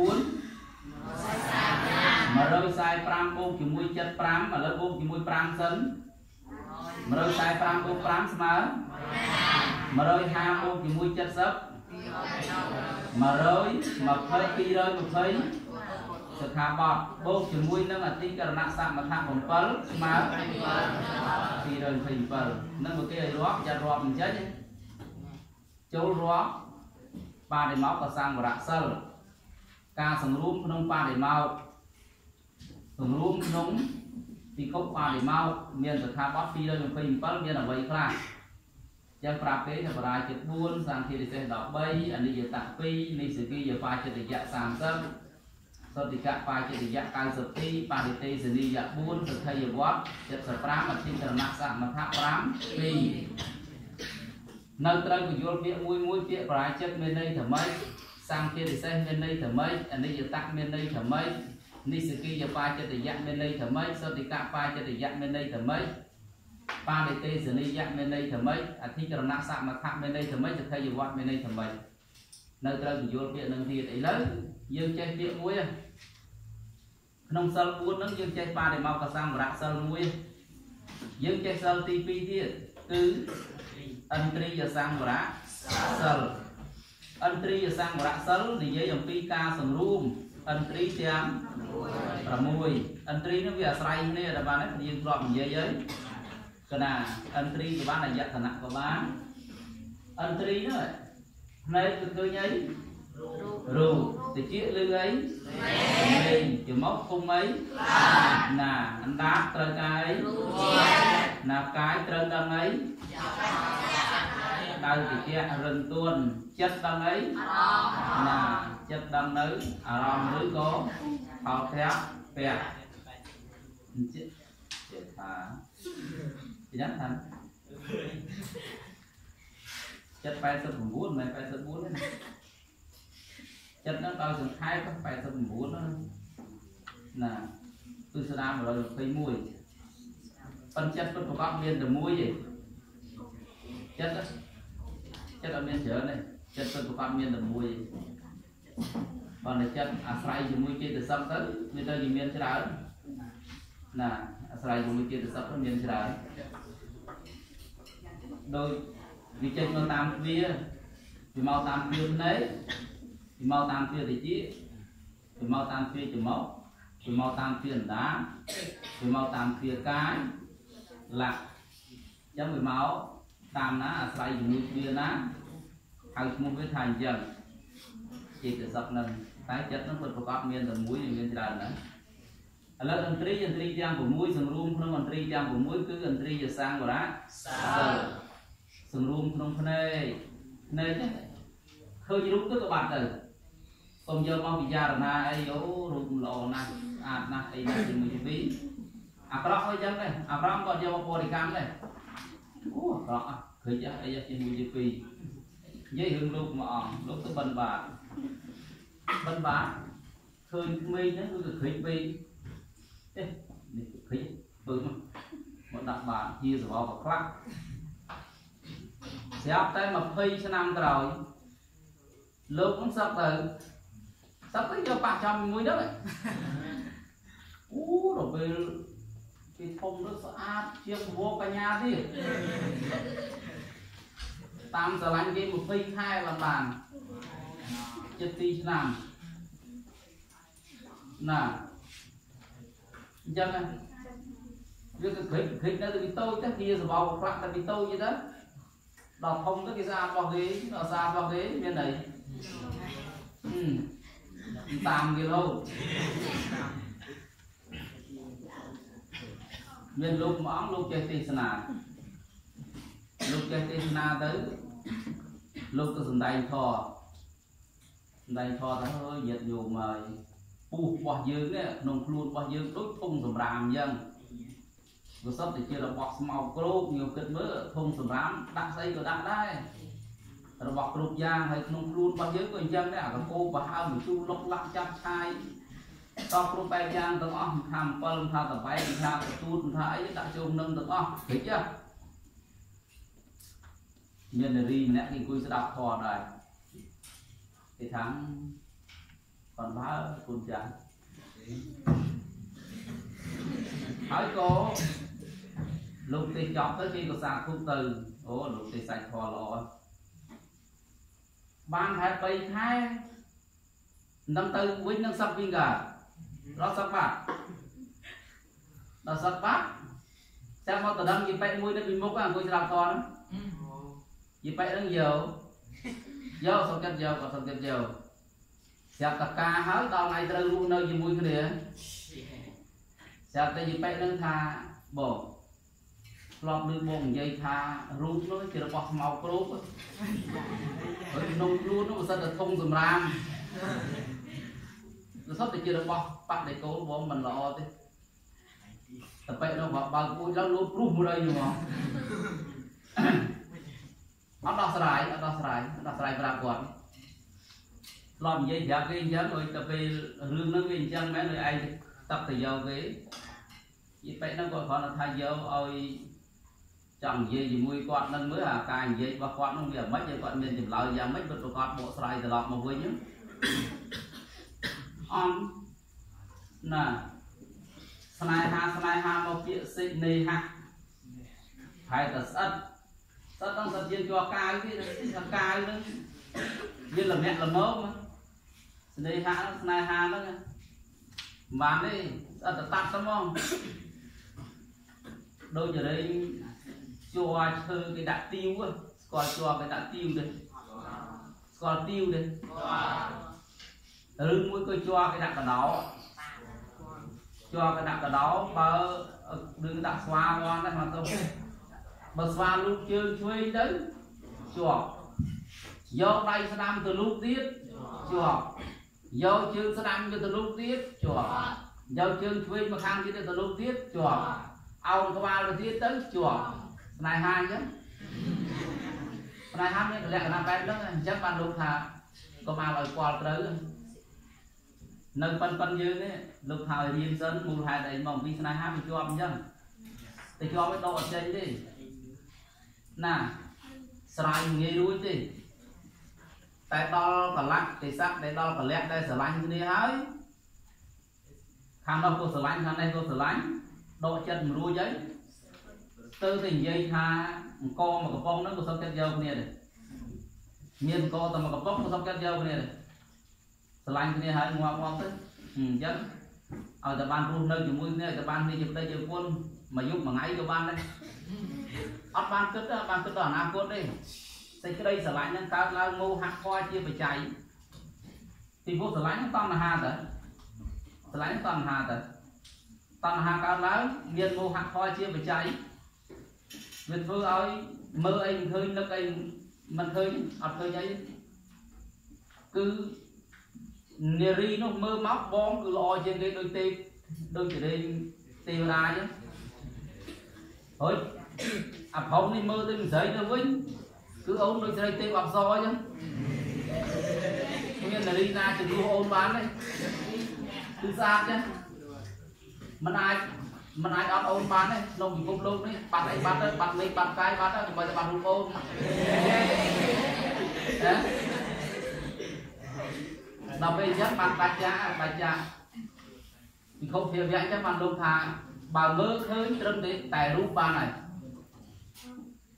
145បូកជាមួយ75ឥឡូវបូកជាមួយ5សិន145បូក5ស្មើ150 បូកជាមួយ70 120 220ស្ថាបទបូកជាមួយនឹងអតិករណៈសមថៈ7ស្មើ227នឹងគេឲ្យរាប់យ៉ាត់រាប់អញ្ចឹងចូលរាប់បរិមោកសង្វរៈសិលការសង្រួមក្នុងបរិមោកសង្រួមក្នុងពិភពបរិមោកមានស្ថាបទ227មានអ្វីខ្លះ ចឹងប្រាប់គេថាបរាជិត4សង្ឃារិសេស13អនិយតៈ2និស្សគិយបាចិត្តយៈ30សតិកៈបាចិត្តយៈ92បរិទេសនីយៈ4សទ្ធិយវត្ត75អធិករណៈសមថៈ5 2នៅត្រូវពយល់ពាក្យមួយមួយពាក្យបរាជិតមានន័យថាម៉េចសង្ឃារិសេសមានន័យថាម៉េចអនិយតៈមានន័យថាម៉េចនិស្សគិយបាចិត្តយៈមានន័យថាម៉េចសតិកៈបាចិត្តយៈមានន័យថាម៉េច បានិទេសនីយៈមានន័យថាម៉េចអធិករណៈសមថៈមានន័យថាម៉េចសទ្ធិយវត្តមានន័យថាម៉េចនៅត្រូវពយល់ពាក្យនឹងទៀតឥឡូវយើងចេះពាក្យមួយក្នុងសិល4ហ្នឹងយើងចេះបាតិមកកសម្រៈសិល1យើងចេះសិលទី2ទៀតគឺអន្ត្រីយសង្វរៈសិលអន្ត្រីយសង្វរៈសិលនិយាយអំពីការសម្រួមអន្ត្រីទាំង6អន្ត្រីនេះវាអាស្រ័យគ្នាដល់បានយើងធ្លាប់និយាយហើយ កណាអន្ត្រីក៏បានអយតនៈក៏បានអន្ត្រីនោះផ្នែកគឺឃើញអីរូបតិចលឺអីលេងច្រមុះគុំអីណាអណ្ដាតត្រូវការអីណាកាយត្រូវដឹងអីដៅតិចរឹងទួនចិត្តដឹងអីណាចិត្តដឹងនៅអារម្មណ៍ឬក៏ខោធាក់ពាក់ចិត្តចិត្តថា យ៉ាងថាចិត្ត89មិន84ទេណាចិត្តហ្នឹងដល់សង្ខេប89ហ្នឹងណាគឺស្ដាម121ប៉ុន្តែចិត្តពិតប្រកបមានតែមួយទេចិត្តចិត្តអត់មានច្រើនទេចិត្តពិតប្រកបមានតែមួយទេបើតែចិត្តអាស្រ័យជាមួយចេតសិកទៅវាទៅជាមានច្រើនណាអាស្រ័យជាមួយចេតសិកទៅមានច្រើន ដោយវាចេញមកតាមទ្វាវាមកតាមទ្វាភ្នែកវាមកតាមទ្វាតិចវាមកតាមទ្វាច្រមុះវាមកតាមទ្វាអណ្ដាវាមកតាមទ្វាកាយលក្ខអញ្ចឹងវាមកតាមណាអាស្រ័យជាមួយទ្វាណាហៅឈ្មោះវាថាអញ្ចឹងជាកសឹកនឹងតែចិត្តនឹងពិតប្រកបមានតែមួយមានច្រើនណាស់ឥឡូវឥន្ទ្រីឥន្ទ្រីទាំង6សង្រួមក្នុងឥន្ទ្រីទាំង6គឺឥន្ទ្រីយសង្វរៈសិល សង្រួមក្នុងភ្នែកភ្នែកហ្នឹងឃើញរូបទៅក៏បាត់ទៅកុំយកមកពិចារណាអីអូរូបល្អណាស់ស្អាតណាស់អីណាស់ជាមួយជាមួយអាក្រក់អីចឹងដែរអាក្រក់ក៏យកមកបរិកម្មដែរអូអាក្រក់ឃើញអីជាមួយជាមួយនិយាយរឿងលោកមួយអង្គលោកទៅបិណ្ឌបាតបិណ្ឌបាតឃើញក្មេងហ្នឹងគឺក្រិចពេកទេនេះក្រិចបើមកមកដាក់បាតជាសវបខ្លះ ស្រាប់តែ20ឆ្នាំក្រោយលោកនឹងសឹកទៅសឹកទៅយកបាក់ចំមួយហ្នឹងអូដល់ពេលគេធំទៅស្អាតជាងពវកញ្ញាទៀតតាមស្រឡាញ់គេ20ខែឡើងបានចិត្ត2ឆ្នាំណាអញ្ចឹងវាក៏គ្រិចគ្រិចនៅទៅពីតូចទៅគេសបោប្រាក់ទៅពីតូចទៅ ដល់ធំទៅគេស្អាតរបស់គេដល់ស្អាតរបស់គេមានអីតាមគេរហូតមានលោកមួយអង្គលោកចេះទេសនាលោកចេះទេសនាទៅលោកទៅសំដែងធម៌សំដែងធម៌ទៅអើយញាតិញោមហើយពុះរបស់យើងនេះក្នុងខ្លួនរបស់យើងដូចធុងសម្រាមអញ្ចឹង វាសុទ្ធតែជារបស់ស្មោកគ្រូញោមគិតមើលធុងសម្រាមដាក់ស្អីក៏ដាក់ដែររបស់គ្រប់យ៉ាងហើយក្នុងខ្លួនរបស់យើងក៏អញ្ចឹងដែរអាកពោបហើមជូរលុកលាក់ចាប់ឆាយតោះគ្រប់បែបយ៉ាងទាំងអស់ថា7ថាតបែកថាកទួតថាអីដាក់ចូលនឹងទាំងអស់ព្រឹកមាននារីម្នាក់គេអង្គុយស្ដាប់ធម៌ដែរគេថា còn bá con chẳng hỏi cô lúc thì chọc tới khi có sạc khúc từ ồ lúc thì sạch thò lọ ban thái bay thái năm tư với năm sắp viên gà đó sắp bạc đó sắp bạc sao mà tờ đâm gì bay mũi nó bị mốc à cô làm con gì bay nó nhiều vô xong kết vô còn xong kết vô ស្រាប់តកាហើយដល់ថ្ងៃត្រូវរស់នៅជាមួយគ្នាស្រាប់តែយីប៉ែនឹងថាបង ធ្លាប់ឮបងនិយាយថារូបនោះជារបស់ស្មោកគ្រូហើយក្នុងខ្លួននោះមិនសិតតែធំសម្រាមមិនសិតតែជារបស់បាក់ដៃកូនបងមិនល្អទេតែប៉ែនោះបើកពួយឡើងលូតព្រោះមួយនោះមកអត់ដោះស្រាយអត់ដោះស្រាយអត់ដោះស្រាយប្រាប់គាត់ធ្លាប់និយាយប្រាប់គេអញ្ចឹងឲ្យទៅពេលរឿងហ្នឹងវាអញ្ចឹងមែនឲ្យឯងតឹកទៅយកគេយីពេកហ្នឹងគាត់គ្រាន់តែថាយកឲ្យ ចង់និយាយជាមួយគាត់នឹងមើលអាការនិយាយរបស់គាត់ហ្នឹងវាមិនខ្មិចគាត់មានចម្លើយយ៉ាងម៉េចគាត់ប្រកាសបកស្រាយត្រឡប់មកវិញអនណាស្នេហាស្នេហាមកពាក្យសិនេហៈហើយតែស្អិតស្អិតដល់ស្អិតយើងជាប់កាយទៀតថាកាយហ្នឹងយើងលំអ្នកលមមស្នេហាស្នេហាហ្នឹងបានទេស្អិតតែតាត់ទៅហ្មងដូចចរិញ ជួឈើគេដាក់ទៀវស្គាល់ជួគេដាក់ទៀវទេស្គាស្គាល់ទាវទេឬមួយក៏ជាប់គេដាក់កដោជាប់គេដាក់កដោបើរឿងដាក់ស្វាងន់ដែរមកទៅបើស្វាលូកជើងឆ្វេងទៅជាប់យកដៃស្ដាំទៅលូកទៀតជាប់យកជើងស្ដាំទៅទៅលូកទៀតជាប់យកជើងឆ្វេងមកខាងទៀតទៅលូកទៀតជាប់អោនក្បាលទៅទៀតទៅជាប់ ស្នេហាអញ្ចឹងស្នេហាមានលក្ខណៈបែបហ្នឹងអញ្ចឹងបានលោកថាកុំឲ្យស្គាល់ត្រូវនៅប៉ុនប៉ុនយើងនេះលោកថាឲ្យរៀនសិនមូលហេតុអីមកពីស្នេហាវាជាប់អញ្ចឹងតែជាប់វាដកអត់ចេញទេណាស្រ័យងាយរួចទេតែដល់កលៈទេសៈដែលដល់កលៈដែលស្រឡាញ់គ្នាហើយខាងនោះក៏ស្រឡាញ់ខាងនេះក៏ស្រឡាញ់ដកចិត្តមិនរួចហើយ ទៅតែនិយាយថាអង្គមកកំប៉ុងហ្នឹងក៏សុខចិត្តយកគ្នាដែរមានអង្គតែមកកំប៉ុងក៏សុខចិត្តយកគ្នាដែរស្រឡាញ់គ្នាហើយងាប់ងាប់ទៅអញ្ចឹងឲ្យតែបានរស់នៅជាមួយគ្នាឲ្យតែបានគ្នាជាប្តីជាប្រពន្ធមួយយប់មួយថ្ងៃក៏បានដែរអត់បានគិតទេអត់បានគិតដល់អនាគតទេសេចក្តីស្រឡាញ់នឹងកើតឡើងមោហៈធម៌ជាបច្ច័យពីព្រោះស្រឡាញ់នឹងតណ្ហាតើស្រឡាញ់តណ្ហាតើតណ្ហាកើតឡើងមានមោហៈធម៌ជាបច្ច័យ វាធ្វើឲ្យមើលអីមិនឃើញនឹកអីមិនឃើញអត់ឃើញអីគឺនារីនោះមើលមកបងគឺល្អជាងគេដូចទេដូចជាទេទេវតាអញ្ចឹងហើយអាប្រងនេះមើលទៅមិនស្រីទៅវិញគឺអូនដូចស្រីទេវអប្សរអញ្ចឹងមាននារីណាជំនួសអូនបានទេគឺស្អាតចឹងមិនអាច មិនអាចអត់អូនបានទេក្នុងពិភពលោកនេះបាត់អីបាត់ទៅបាត់មេឃបាត់កាយបាត់ទៅដើម្បីតែបាត់រូបអូនណាដល់ពេលអញ្ចឹងបានបច្ចាបច្ចាពិខុភាវៈអញ្ចឹងបានលោកថាបើមើលឃើញត្រឹមតែតែរូបបានហើយ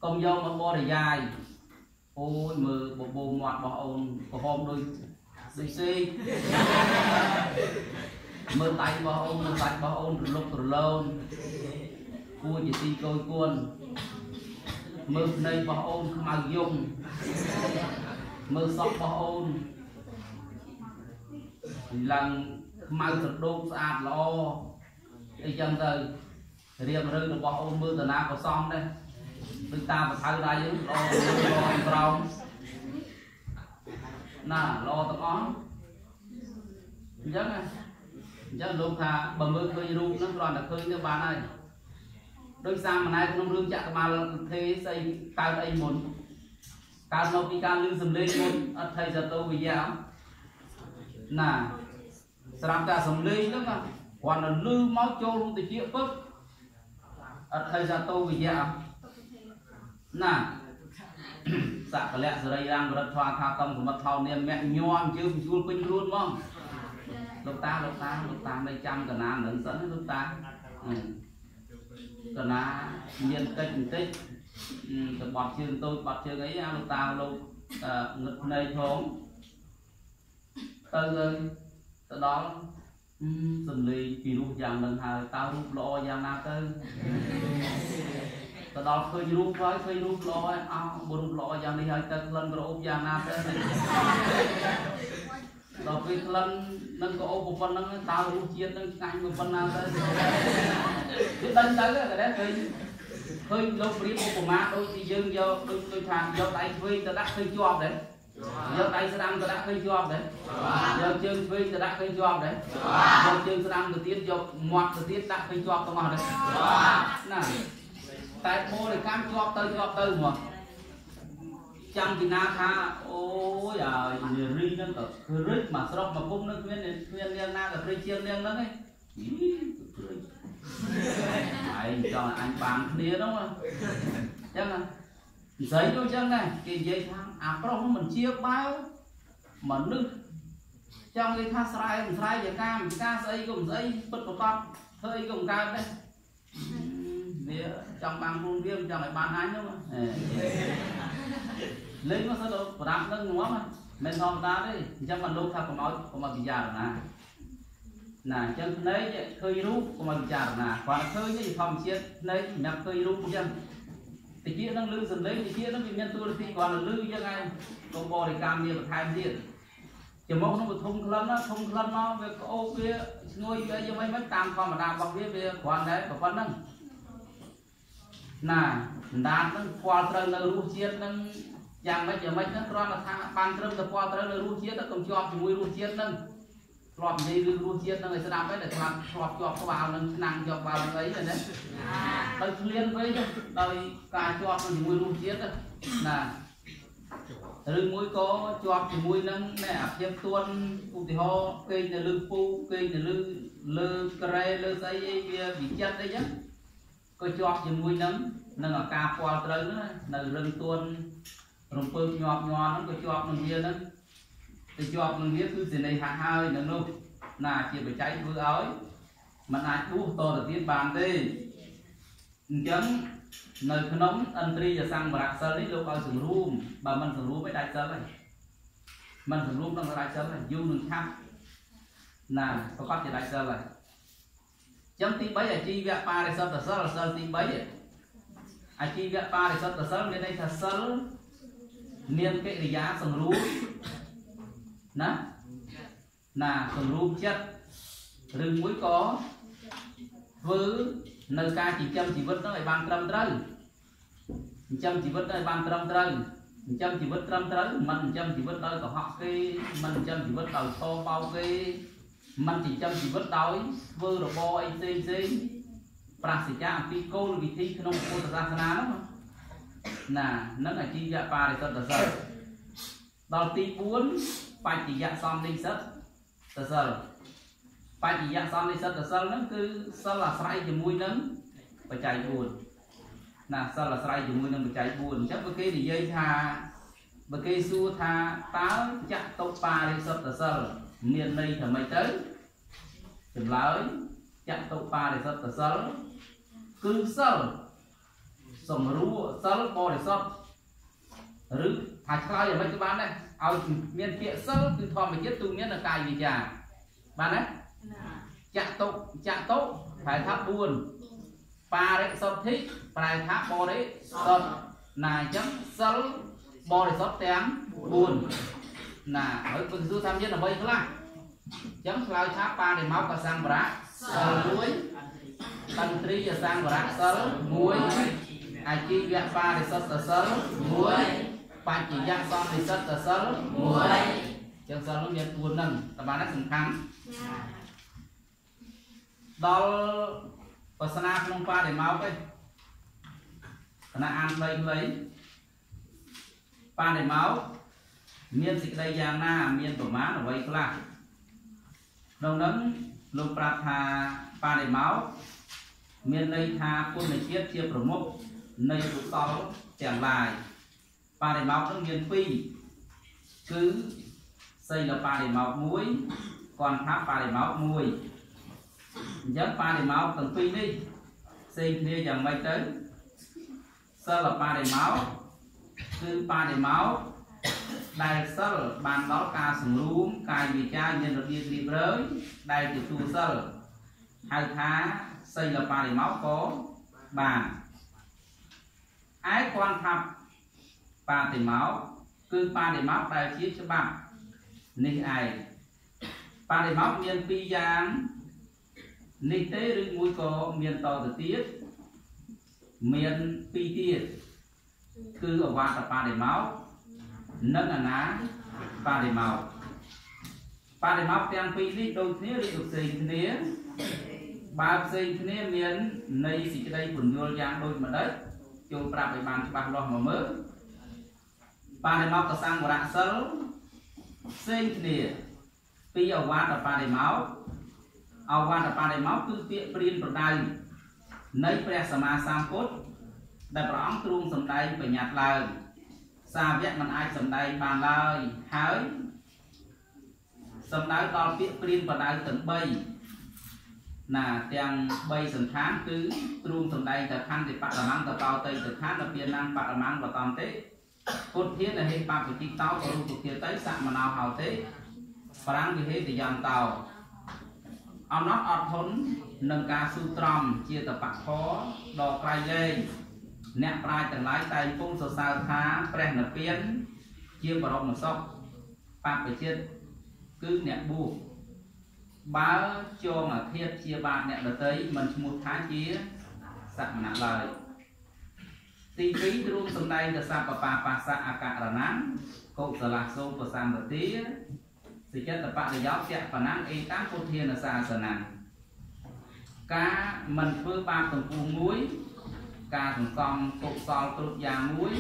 កុំយកមកបរិយាយអូយមើលបបោមាត់របស់អូនក្រហមដូចដូចសេក មើលដៃរបស់អូនមើលសាច់របស់អូនរលុករលោនគួរជាទីកយគួនមើលភ្នែករបស់អូនខ្មៅយំមើលសក់របស់អូនឡើងខ្មៅស្រដោកស្អាតល្អអីចឹងទៅរៀបរឿងរបស់អូនមើលតាណាក៏សមដែរដូចតាបថៅដៃហ្នឹងល្អល្អក្រោមណាល្អទាំងអស់អញ្ចឹង អញ្ចឹងលោកថាបើមើលឃើញរូបហ្នឹងគ្រាន់តែឃើញទៅបានហើយដោយសាមណែរក្នុងរឿងចក្របាលទេស្អីកើតអីមុនកើតមកពីការលឺសំឡេងមុនអត្ថិសតោវិយាណាស្រាប់តែសំឡេងហ្នឹងគ្រាន់តែលឺមកចូលក្នុងតិចពឹកអត្ថិសតោវិយាណាសកលៈសរីរាងរិទ្ធធថាតំសមត្ថថោនាមមញ័រជើងជួលពេញខ្លួនហ្មង លោកតាលោកតាលោកតានៅចាំកណានឹងសិនលោកតាកណាមានតិចបន្តិចទៅបត់ជើងតូចបត់ជើងអីអាលោកតាលោកងឹតភ្នែកផងទៅទៅដល់សំលេងពីរូបយ៉ាងនឹងហើយតើរូបល្អយ៉ាងណាទៅទៅដល់ឃើញរូបហើយឃើញរូបល្អហើយអោបើរូបល្អយ៉ាងនេះហើយទៅក្លិនក្រអូបយ៉ាងណាទៅ ដល់ពេលក្លិននឹងក៏អូបប៉ុណ្ណឹងតើរសជាតិនឹងឆ្ងាញ់ប៉ុណ្ណាទៅវាដឹងទៅក៏ដែរឃើញឃើញលោកព្រាបឧបមាដូចទីយើងយកដូចដូចថាយកដៃឆ្វេងទៅដាក់ឃើញជាប់ដែរយកដៃស្ដាំទៅដាក់ឃើញជាប់ដែរយកជើងឆ្វេងទៅដាក់ឃើញជាប់ដែរយកជើងស្ដាំទៅទៀតយកមាត់ទៅទៀតដាក់ឃើញជាប់ទាំងអស់ដែរណាតែបរិកម្មជាប់ទៅជាប់ទៅហ្មង ចាំពីណាថាអូយហើយនារីហ្នឹងក៏គ្រឹះមកស្រុកមកគុំនឹងគ្មានគ្មាននាងណាក៏ព្រៃជាងនាងហ្នឹងឯងព្រៃឯងចង់អញបានគ្នាហ្នឹងអញ្ចឹងនិយាយទៅអញ្ចឹងដែរគេនិយាយថាអាប្រុសមិនជាបើមនុស្សចង់និយាយថាស្រែមិនស្រែជាការមិនការស្អីក៏មិនស្អីពិតប្រកបធ្វើអីក៏មិនកើតដែរវាចង់បានខ្លួនវាមិនចង់ឲ្យបានអញហ្នឹង លេងមកសិនទៅប្រដាប់នឹងងំមិនធម្មតាទេអញ្ចឹងមកលោកថាកុំឲ្យកុំឲ្យពិចារណាណាអញ្ចឹងភ្នែកឃើញរូបកុំឲ្យពិចារណាគាត់ឃើញធម្មជាតិភ្នែកសម្រាប់ឃើញរូបអញ្ចឹងតិចហ្នឹងលឺសំឡេងតិចហ្នឹងវាមានតួនាទីគ្រាន់តែលឺចឹងហើយកុំបរិកម្មវាបន្ថែមទៀតចំមុខនោះវាធំក្លិនណាធំក្លិនមកវាក្អូបវាឈ្ងុយវាយ៉ាងម៉េចមិនតាមធម្មតារបស់វាវាគ្រាន់តែប៉ុណ្្នឹងណាអណ្ដាតហ្នឹងស្គាល់ត្រូវនៅរសជាតិហ្នឹង យ៉ាងម៉េចយ៉ាងម៉េចហ្នឹងគ្រាន់តែថាបានត្រឹមតែស្គាល់ត្រូវនៅរសជាតិទៅកុំជាប់ជាមួយរសជាតិហ្នឹងធ្លាប់និយាយរឿងរសជាតិហ្នឹងឲ្យស្ដាប់ទៅតែធ្លាប់ធ្លាប់ជាប់ក្បាលនឹងឆ្នាំងជាប់ក្បាលនឹងអីណាដោយឃ្លានវិញដោយការជាប់ជាមួយរសជាតិណាឬមួយក៏ជាប់ជាមួយនឹងណែអាភាពទួនឧទាហរណ៍គេទៅលើពូគេទៅលើលើក្រែលើស្អីអីវាវិចិត្រអីចឹងក៏ជាប់ជាមួយនឹងនឹងអាការពាល់ត្រូវហ្នឹងនៅរឹងទួន រំពើញាប់ញ័រហ្នឹងក៏ជាប់នឹងវាហ្នឹងទៅជាប់នឹងវាគឺសេនីហាក់ហើយនឹងនោះណាជាបច្ច័យធ្វើឲ្យมันអាចបួសតទៅទៀតបានទេអញ្ចឹងនៅក្នុងឥន្ទ្រីយសង្វរៈសិលនេះលោកឲ្យសង្រួមបើមិនសង្រួមឯដាច់សិលហើយមិនសង្រួមនឹងដាច់សិលហើយយូរនឹងឆាប់ណាប្រកបជាដាច់សិលហើយចឹងទី3អាជីវៈបរិសុទ្ធសិលសិលទី3អាជីវៈបរិសុទ្ធសិលមានន័យថាសិល មានកិរិយាសង្រួមណាណាសង្រួមចិត្តឬមួយក៏ធ្វើនៅការចិញ្ចឹមជីវិតនោះឲ្យបានត្រឹមត្រូវចិញ្ចឹមជីវិតឲ្យបានត្រឹមត្រូវចិញ្ចឹមជីវិតត្រឹមត្រូវមិនចិញ្ចឹមជីវិតដោយកុហកគេមិនចិញ្ចឹមជីវិតដោយឆោបោកគេមិនចិញ្ចឹមជីវិតដោយធ្វើរបរអីផ្សេងផ្សេងប្រាសចាអំពីគោលវិធីក្នុងពុទ្ធសាសនានោះ ណានឹងអាជីវៈបរិសុទ្ធសិលដល់ទី4បច្ចយៈសំនិសិទ្ធសិលបច្ចយៈសន្និសិទ្ធសិលហ្នឹងគឺសិលអាស្រ័យជាមួយនឹងបច្ច័យ4ណាសិលអាស្រ័យជាមួយនឹងបច្ច័យ4អញ្ចឹងបើគេនិយាយថាបើគេសួរថាតើចតុបរិសុទ្ធសិលមានន័យថាម៉េចទៅចម្លើយចតុបរិសុទ្ធសិលគឺសិល សម្រួលសិលបរិសុទ្ធឬថាឆ្លើយយ៉ាងម៉េចក៏បានដែរឲ្យមានពាក្យសិលគឺធម្មជាតិទូមាននៅកាយវិជាបានទេចតុចតុប្រែថា4បរិសុទ្ធិប្រែថាបរិសុទ្ធណាអញ្ចឹងសិលបរិសុទ្ធទាំង4ណាហើយពុទ្ធសួរថាមានអ្វីខ្លះអញ្ចឹងឆ្លើយថាបរិមកសង្វរៈសិល1តន្ត្រីសង្វរៈសិល1 អាជីវៈបរិសុទ្ធសិល1បច្ចយៈសន្និសិទ្ធសិល1ចឹងសិលនោះមាន4ហ្នឹងតើបានសំខាន់ដល់បាសនាក្នុងបរិមកឯងគណៈអានខ្លីៗបរិមកមានសេចក្តីយ៉ាងណា មានប្រមាណអ្វីខ្លះក្នុងនោះលោកប្រាប់ថាបរិមកមានន័យថាគុណជាតិជាប្រមុខ នៃកុសលទាំងឡាយបរិមកនឹងមាន2គឺសីលបរិមក1គន្ធថាបរិមក1អញ្ចឹងបរិមកទាំងពីរនេះផ្សេងគ្នាយ៉ាងម៉េចទៅសិលបរិមកគឺបរិមកដែលសិលបានដល់ការសម្រួមកាយវិការមានរបៀបរៀបរយដែលទទួលសិលហៅថាសីលបរិមកក៏បាន ឯគ្រាន់ថាបរិមកគឺបរិមកដែលជាច្បាប់នេះឯងបរិមកមានពីរយ៉ាងនេះទេឬមួយក៏មានតទៅទៀតមានពីរទៀតគឺអវត្តបរិមកនិងអនាបរិមកបរិមកទាំងពីរនេះដូចគ្នាឬផ្សេងគ្នាបើផ្សេងគ្នាមាននៃសេចក្តីពន្យល់យ៉ាងដូចម្ដេច ចូលប្រាប់ឲ្យបានច្បាស់លាស់មកមើលបរិមកកសង្វរៈសិលផ្សេងគ្នាពីអវត្តបរិមកអវត្តបរិមកគឺពាក្យព្រានប្រដៅនៃព្រះសម្មាសម្ពុទ្ធដែលព្រះអង្គទ្រង់សម្ដែងបញ្ញត្តិឡើងសាវកមិនអាចសម្ដែងបានឡើយហើយសម្ដៅដល់ពាក្យព្រានប្រដៅទាំង3 ណាទាំង3សន្តានគឺទ្រង់សម្ដែងទៅខណ្ឌតិបរមង្គតតោតៃទៅខណ្ឌពានាងបរមង្គបតំទេពុទ្ធានហេបបតិតោក៏រូបធាតៃសមណោហោទេប្រាំងវិហេតយន្តោអំណត់អត់ធន់នឹងការស៊ូទ្រាំជាតបៈខដ៏ក្រៃលែងអ្នកប្រាជ្ញទាំងឡាយតែងពុំសរសើរថាព្រះនិព្វានជាបរមសុខបព្វជិតគឺអ្នកបួស បើចងអាធិធជាបាតអ្នកដតីមិនឈ្មោះថាជាសមណៈឡើយទី2ទ្រង់សំដែងទៅសពបាបាសៈអករណੰកុសលសោបសម្បទាសិចតបរិយោពៈបណੰអេតាំពុទ្ធានសាសនੰការមិនធ្វើបាបទំពោះមួយ ការសន្សំកុសលគ្រប់យ៉ាងមួយ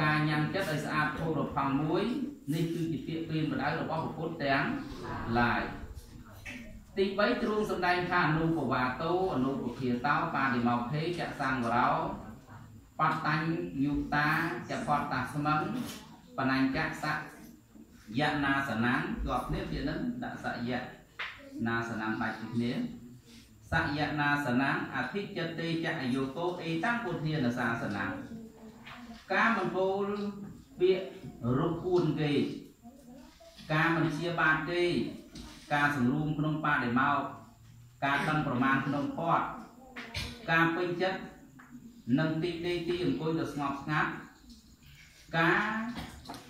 ការញ៉ាំចិត្តឲ្យស្អាតភោរផង់មួយនេះគឺជាពាក្យព្រានបដៅរបស់ពុទ្ធទាំងឡាយ ទី3ទ្រង់សម្ដែងថាអនុពវាតោអនុពភាតោបាតិមកភេចសង្វរោបតញ្ញុតាចបតតាស្មឹងបណញ្ចសៈយណាសនំជាប់គ្នាពាក្យហ្នឹងដាក់សយៈណាសនំបាច់គ្នាសយណាសនំអធិចតេចអយោគោអេតាំងពុទ្ធានសាសនំការមិនពោលពាក្យរកគួនគេការមិនជាបាតគេ ការសម្រួមក្នុងបដិមកការដឹងប្រមាណក្នុងពតការពេញចិត្តនឹងទីដេកទីអង្គុយដ៏ស្ងប់ស្ងាត់ការ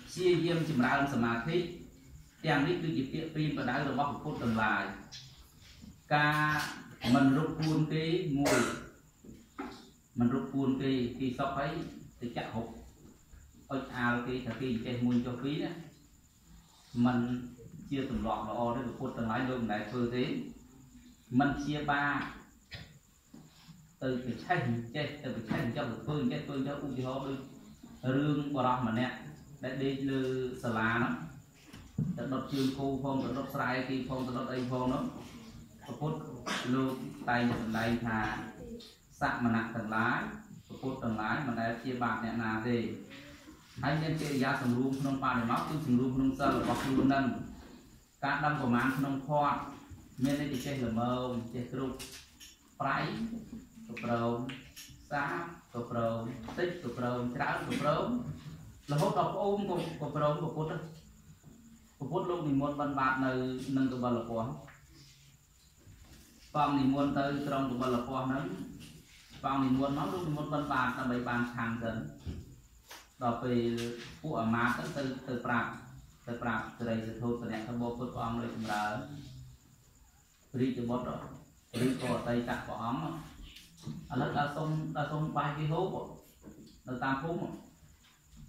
ព្យាយាមចម្រើនសមាធិទាំងនេះគឺជាពាក្យព្រានប្រដៅរបស់ពុទ្ធទាំងឡាយការមិនរកពួនគេមួយមិនរកពួនគេគេសពហើយទៅចាក់ហុកអុចអាលគេថាគេចេះមួយចុះពីរណាมัน ជាទម្លាប់ល្អទេពុទ្ធទាំងឡាយលោកមិនដែលធ្វើទេมันជាបាទៅប្រឆេះចេះទៅប្រឆេះចង់ទៅធ្វើចេះធ្វើចង់ឧទាហរណ៍ដូចរឿងបរោះម្នាក់ដែលដេកលើសាលានោះទៅដុតជើងគោផងទៅដុតស្រែគេផងទៅដុតអីផងនោះពុទ្ធលោកតែងសម្ដែងថាសមណៈទាំងឡាយពុទ្ធទាំងឡាយមិនដែលជាបាបអ្នកណាទេហើយមានកិរិយាសម្រួមក្នុងបរិមកគឺសម្រួមក្នុងសិលរបស់ខ្លួននឹង ការដឹងប្រមាណក្នុងផាត់មានន័យចេះល្មើចេះគ្រប់ប្រៃក៏ប្រោសាបក៏ប្រោតិចក៏ប្រោច្រើនក៏ប្រោរហូតដល់ប្អូនក៏ក៏ប្រោពុទ្ធពុទ្ធលោកនិមន្តបានបាតនៅនឹងកបលពស់បងនិមន្តទៅក្រុងកបលពស់ហ្នឹងបងនិមន្តមកលោកនិមន្តបានបាតដើម្បីបានខាងទៅដល់ពេលពួកអាមាត្យទៅទៅប្រាប់ ទៅប្រាប់សេរីសធុតអ្នកថាបពុទ្ធព្រះអង្គលើចម្រើនរីកបុត្រឬក៏អតីតព្រះអង្គឥឡូវដល់សុំដល់សុំបាយគេហូបនៅតាមភូមិ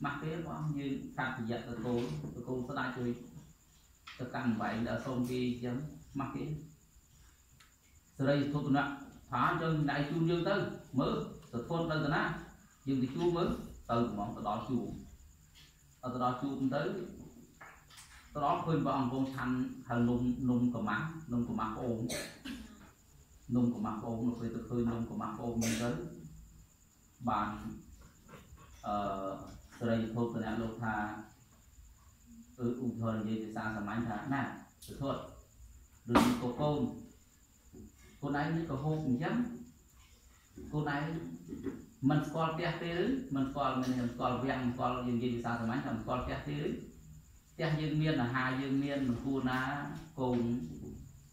ម៉ាស់គេព្រះអង្គយើងកាត់ប្រយ័ត្នទៅគោលទៅគោលស្ដាច់ជួយទៅកាន់បែងដល់សុំគេអញ្ចឹងម៉ាស់គេសេរីសធុតនៈថាអញ្ចឹងដៃជូនយើងទៅមើលទៅធន់ទៅទៅណាយើងទៅជួមើលទៅហ្មងទៅដល់ជួដល់ទៅដល់ជួទៅ ទៅដល់ឃើញព្រះអង្គកំពុងឆាន់ហើយនំនំកម្មាស់នំកម្មាស់ប្អូននំកម្មាស់ប្អូននៅពេលទៅឃើញនំកម្មាស់ប្អូនហ្នឹងទៅបានអឺស្រីធូបទៅអ្នកលោកថាអឺឧទាហរណ៍និយាយភាសាសាមញ្ញថាណាទៅធត់ឬកូនកូនកូនឯងនេះក៏ហូបអញ្ចឹងកូនឯងមិនស្គាល់ផ្ទះទេឬមិនស្គាល់មិនស្គាល់វាំងស្គាល់យើងនិយាយភាសាសាមញ្ញថាមិនស្គាល់ផ្ទះទេឬ ផ្ទះយើងមានអាហារយើងមានមិនគួរណាកូន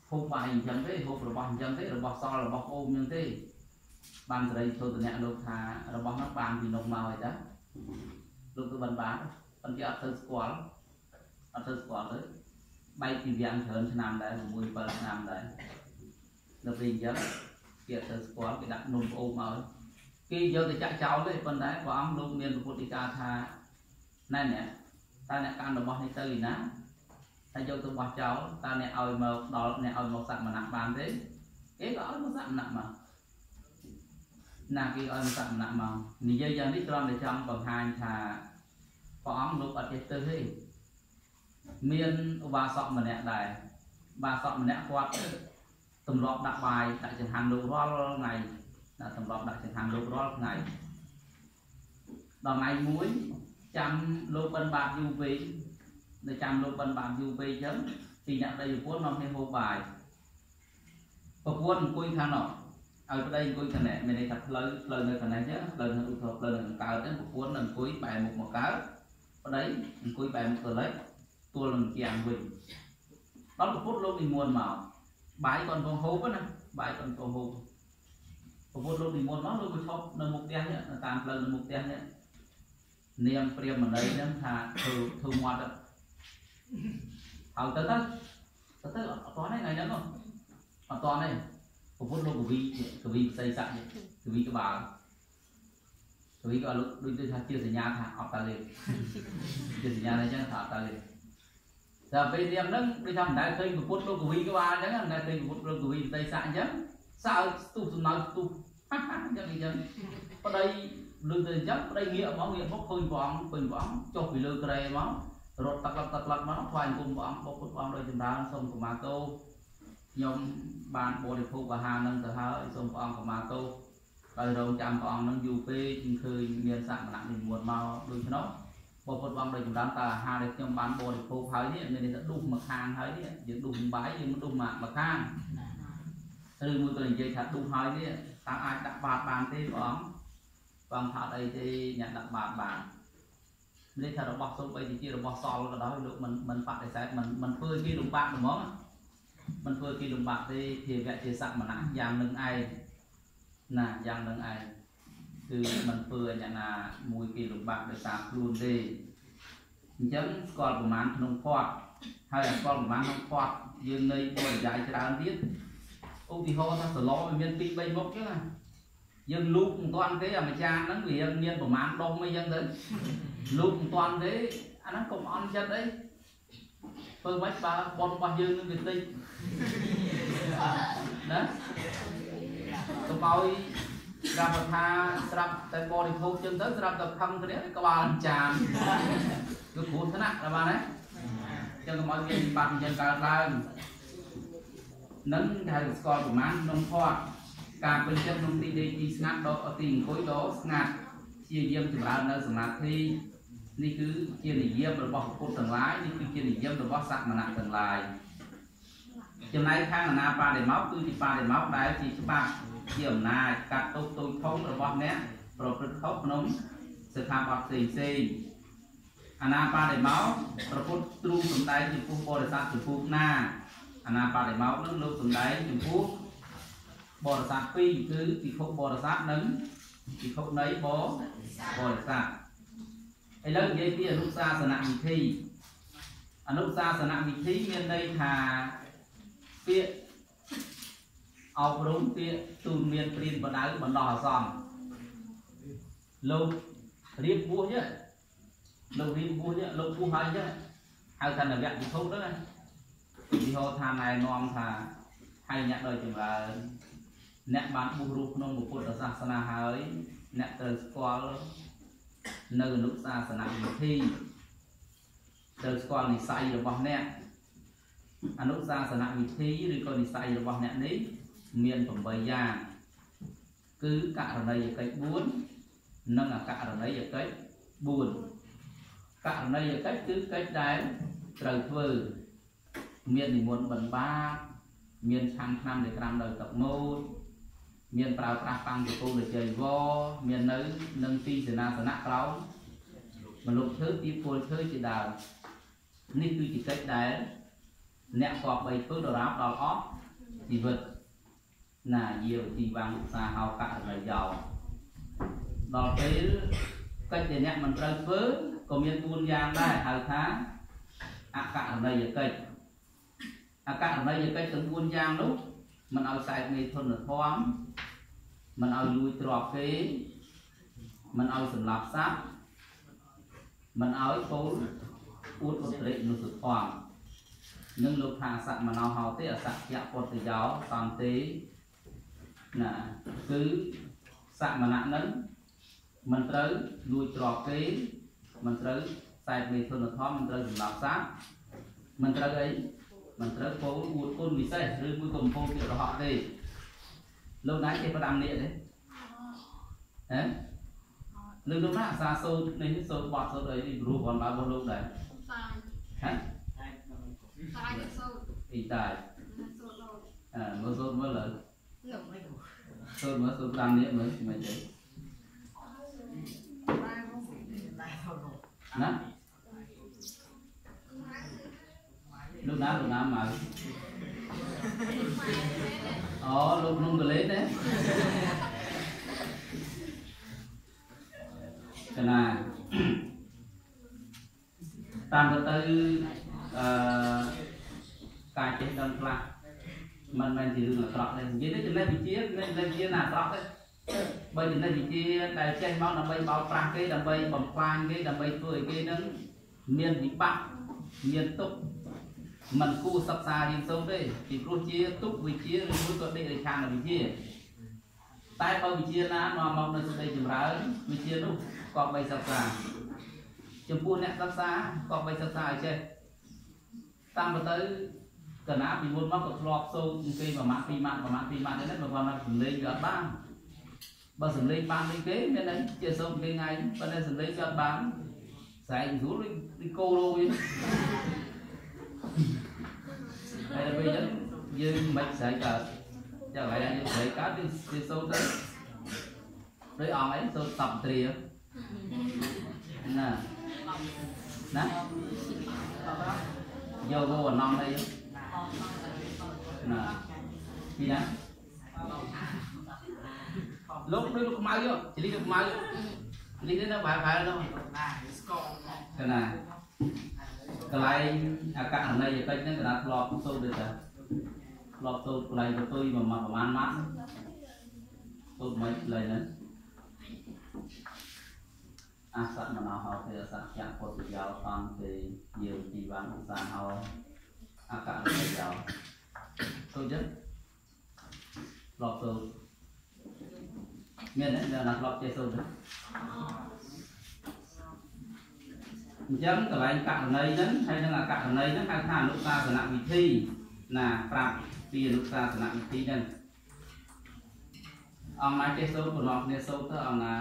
ហូបបាយអញ្ចឹងទេហូបរបស់អញ្ចឹងទេរបស់សល់របស់អូមអញ្ចឹងទេបានសេរីចូលតំណែងលោកថារបស់នោះបានពីនោះមកហើយតាលោកទៅបានបានប៉ុន្តែអត់ទៅស្គាល់អត់ទៅស្គាល់ទៅបែកពីវាំងច្រើនឆ្នាំដែរ6 7ឆ្នាំដែរនៅពេលអញ្ចឹងគេអត់ទៅស្គាល់គេដាក់នំប្អូនមកគេយកទៅចាក់ចោលទេប៉ុន្តែព្រះអង្គលោកមានពុទ្ធដីកាថាណែនេះ តើអ្នកកាន់របស់នេះទៅឯណាតែយកទៅបោះចោលតើអ្នកឲ្យមកដល់អ្នកឲ្យមកសមណៈបានទេគេក៏ឲ្យមកសមណៈមកណាគេឲ្យមកសមណៈមកនិយាយយ៉ាងនេះគ្រាន់តែចង់បង្ហាញថាព្រះអង្គលោកអត់ចេះទៅទេមានឧបាសកម្នាក់ដែរបាសកម្នាក់គាត់ទម្លាប់ដាក់បាយដាក់ចង្ហាន់លោករាល់ថ្ងៃដាក់ទម្លាប់ដាក់ចង្ហាន់លោករាល់ថ្ងៃដល់ថ្ងៃមួយ ចាំលោកបិណ្ឌបាតយូរពេកនៅចាំលោកបិណ្ឌបាតយូរពេកអញ្ចឹងពីអ្នកដីប្រពន្ធនាំគ្នាហូបបាយប្រពន្ធអង្គុយខាងនោះឲ្យប្តីអង្គុយខាងនេះមានន័យថាផ្លូវផ្លូវនៅខាងនេះអញ្ចឹងផ្លូវនៅឧទាហរណ៍ផ្លូវនៅកើតហ្នឹងប្រពន្ធអង្គុយបែរមុខមកកើតប្តីអង្គុយបែរមុខទៅលិចទួលនឹងជាងវិញដល់ប្រពន្ធលោកនិមន្តមកបាយគាត់កំពុងហូបណាបាយគាត់កំពុងហូបពុទ្ធលោកនិមន្តមកលោកក៏ឈប់នៅមុខផ្ទះនេះនៅតាមផ្លូវនៅមុខផ្ទះនេះ នាមព្រាហ្មណីហ្នឹងថាធ្វើធ្វើមាត់ទៅហើយទៅទៅទៅទៅអត់តនេះថ្ងៃហ្នឹងអត់តនេះពុទ្ធលោកកវីកវីផ្សេងស័កនេះកវីក្បាលកវីក៏លោកដូចទៅថាជាសញ្ញាថាអត់តលេជាសញ្ញាអញ្ចឹងថាអត់តលេតែពេលនាមហ្នឹងដូចថាមិនដែលឃើញពុទ្ធលោកកវីក្បាលអញ្ចឹងមិនដែលឃើញពុទ្ធលោកកវីផ្សេងស័កអញ្ចឹងសើស្ទុះសំណៅស្ទុះអញ្ចឹងអញ្ចឹងប្តី លឺទៅអញ្ចឹងប្តីងាកមកងាកមកឃើញព្រះអង្គឃើញព្រះអង្គចុះពីលើក្រែមករត់ទឹកលឹកទឹកលឹកមកថ្វាយអង្គមព្រះអង្គបុព្វព្រះអង្គដោយចម្រើនសូមកម្មាទោសខ្ញុំបានបរិភោគអាហារនឹងទៅហើយសូមព្រះអង្គកម្មាទោសដោយរងចាំព្រះអង្គនឹងយូរពេកខ្ញុំឃើញមានសមណៈនិមន្តមកដូច្នោះបុព្វព្រះអង្គដោយចម្រើនតើអាហារដែលខ្ញុំបានបរិភោគហើយនេះមានតែដុះមកខាងហើយនេះយើងដុះបាយយើងមិនដុះមកមកខាងឬមួយក៏និយាយថាដុះហើយនេះតើអាចដាក់បាតបានទេព្រះអង្គ ព្រះអង្គថាអីទេអ្នកដាក់បាតបាននេះថារបស់សូម្បីតែជារបស់សល់ក៏ដោយលោកមិនមិនបដិសេធមិនមិនធ្វើជាលំបាកហ្មងមិនធ្វើជាលំបាកទេភាវៈជាសមណៈយ៉ាងនឹងឯងណាយ៉ាងនឹងឯងគឺមិនធ្វើឲ្យអ្នកណាមួយគេលំបាកដោយសារខ្លួនទេអញ្ចឹងស្គាល់ប្រមាណក្នុងផាត់ហើយស្គាល់ប្រមាណក្នុងផាត់យើងនៃបរិយាយច្រើនទៀតឧទាហរណ៍ថាសឡវាមាន2 3មុខចឹងណា យើងលូកមិនតាន់ទេអាម្ចាស់ហ្នឹងវាមានប្រមាណដុំអីចឹងទៅលូកមិនតាន់ទេអាហ្នឹងកុំអន់ចិត្តអីធ្វើម៉េចបើបនរបស់យើងនឹងវាតិចណាកុំឲ្យស្រាប់ថាស្រាប់តែបរិភោគចឹងទៅស្រាប់តែខំគ្នាក្បាលចានគឺគ្រោះថ្នាក់ដល់បានទេចឹងកុំឲ្យមានបាត់អញ្ចឹងកើតឡើងនឹងដែលស្គាល់ប្រមាណក្នុងផាត់ ការពេញចិត្តក្នុងទីដេកទីស្ងាត់ដកទីអង្គុយដកស្ងាត់ព្យាយាមចម្រើននៅសមាធិនេះគឺជានិយមរបស់ពុទ្ធទាំងឡាយនេះគឺជានិយមរបស់សក្មណៈទាំងឡាយចំណែកខាងអនាបាតិមកគឺជាបាតិមកដែលជាច្បាប់ជាអំណាចកាត់ទុកទូចធំរបស់អ្នកប្រព្រឹត្តខុសក្នុងសិក្ខាបទផ្សេងផ្សេងអនាបាតិមកប្រពុតទ្រូងសំដែងចំពោះបរិស័ទចំពោះណាអនាបាតិមកនឹងលោកសំដែងចំពោះ បរិស័ទពីរគឺពិខុបរិស័ទនិងពិខុនៃបបរិស័ទឥឡូវនិយាយពីអនុសាសនវិធីអនុសាសនវិធីមានន័យថាពាក្យអប់រំពាក្យទូនមានព្រានបដៅបណ្ដោះអាសន្នលោករៀបពោះទេលោករៀបពោះទេលោកពោះហើយទេហៅថានវៈវិធុហ្នឹងណាវិហោថាណែនាំថាហើយអ្នកដោយចម្រើន អ្នកបានបុះរស់ក្នុងពុទ្ធសាសនាហើយអ្នកត្រូវស្គាល់នៅអនុសាសនវិធីត្រូវស្គាល់និស័យរបស់អ្នកអនុសាសនវិធីឬក៏និស័យរបស់អ្នកនេះមាន8យ៉ាងគឺករណីយកិច្ច4និងអករណីយកិច្ច4ករណីយកិច្ចគឺកិច្ចដែលត្រូវធ្វើមាននិមន្តបិណ្ឌបាតមានឆាន់ឆ្នាំដែលក្រាំដោយទឹកមូត មានប្រើប្រាស់កម្មពពលជ័យវមាននៅនឹងទីសេនាសនៈក្រោមមនុស្សឈើទីពលឈើជាដើមនេះគឺជាកិច្ចដែលអ្នកគប្បីធ្វើដរាបដល់អស់ជីវិតណាយាវជីវាំងឧស្សាហោករណីយោដល់ពេលកិច្ចដែលអ្នកមិនត្រូវធ្វើក៏មាន4យ៉ាងដែរហៅថាអករណីយកិច្ចអករណីយកិច្ចទាំង4យ៉ាងនោះ មិនឲ្យខ្សែមេធនធម៌មិនឲ្យលួចទ្រព្យគេមិនឲ្យសម្លាប់សត្វមិនឲ្យពោលអួតឧត្តរិមនុស្សធម៌នឹងលោកថាអសមនោហោទេអសក្យពុទ្ធយោសន្តិណាគឺសមណៈនឹងមិនត្រូវលួចទ្រព្យគេមិនត្រូវខ្សែមេធនធម៌មិនត្រូវសម្លាប់សត្វមិនត្រូវអី មិនត្រូវពោលអួតគុណពិសេសឬមួយក៏កំពូលពីរហ័កទេលោកណាចេះប្រដាំនេះទេហ៎លោកលោកណាអាសាសូត្រនេះសូត្របត់សូត្រអីនេះព្រោះគាត់បើរបស់លោកដែរហ៎សាយសូត្រអីតាសូត្រលោកអើមើលសូត្រមើលលើលោកមិនសូត្រមើលសូត្រតាមនេះមើលមិនទេណា លោកណាលោកណាមកអូលោកភ្នំកលេសទេកណាតាមទៅអឺការចេះដឹងខ្លះមិនមែនជារឿងអាក្រក់ទេនិយាយទៅចំណេះវិជ្ជាចំណេះវិជ្ជាណាអាក្រក់ទេបើចំណេះវិជ្ជាដែលចេះមកដើម្បីបោកប្រាស់គេដើម្បីបំផ្លាញគេដើម្បីធ្វើឲ្យគេនឹងមានវិបាកមានទុក្ខ มันគួរសិក្សារៀនសូត្រទេពីព្រោះជាទុក្ខវិជ្ជាឬមួយក៏ដេករខានវិជ្ជាតែបើវិជ្ជាណានាំមកនៅសេចក្តីចម្រើនវិជ្ជានោះក៏បីសិក្សាចំពោះអ្នកសិក្សាក៏បីសិក្សាឲ្យចេះតាមទៅកណាពីមុនមកក៏ធ្លាប់សូត្រគេមួយម៉ាក់ពីរម៉ាក់មួយម៉ាក់ពីរម៉ាក់ហ្នឹងបើគាត់មកសំលេងវាអត់បានបើសំលេងបានដូចគេមានន័យជាសូត្រគេថ្ងៃប៉ុន្តែសំលេងវាអត់បានស្រែកស្រួលដូចគោរោវា ហើយដល់ពេលអញ្ចឹងយើងមិនស្រែកកើតចាក់ហើយយើងស្រែកកើតយើងគេសូត្រទៅដោយអង្គអីសូត្រសពត្រាណាណាយកវអណងអីណាពីណាលោកដូចលោកខ្មៅយកជលីលោកខ្មៅជលីនេះនៅបែបបែបនោះស្កកណា កន្លែងអកណីតិចហ្នឹងកណ្ដាលធ្លាប់សូត្រដូចតាធ្លាប់សូត្រកន្លែងបន្ទុយប្រហែលប្រហែលម៉ាត់សូត្រមិនឡើយហ្នឹងអសមនោហោទេសច្ចៈពុទ្ធយោតន្ទេយាជីវៈឧសាហោអកណីយោសូត្រចឹងធ្លាប់សូត្រមានអ្នកណាធ្លាប់ចេះសូត្រទេ អញ្ចឹងកន្លែងករណីហ្នឹងហើយនឹងអករណីហ្នឹងហៅថាអនុសាសនវិធីណាប្រាប់ពីអនុសាសនវិធីហ្នឹងអង្គណាចេះសូត្របំណងគ្នាសូត្រទៅអង្គណា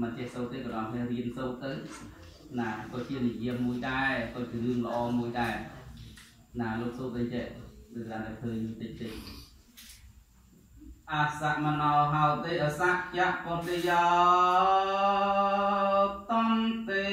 មិនចេះសូត្រទេក៏ដល់គ្នារៀនសូត្រទៅណាក៏ជានិយមមួយដែរក៏ជារឿងល្អមួយដែរណាលោកសូត្រទៅចេះដូចថាតែឃើញតិចតិច អសមនោហោទេអសច្ចៈពុទ្ធយោតន្ទេ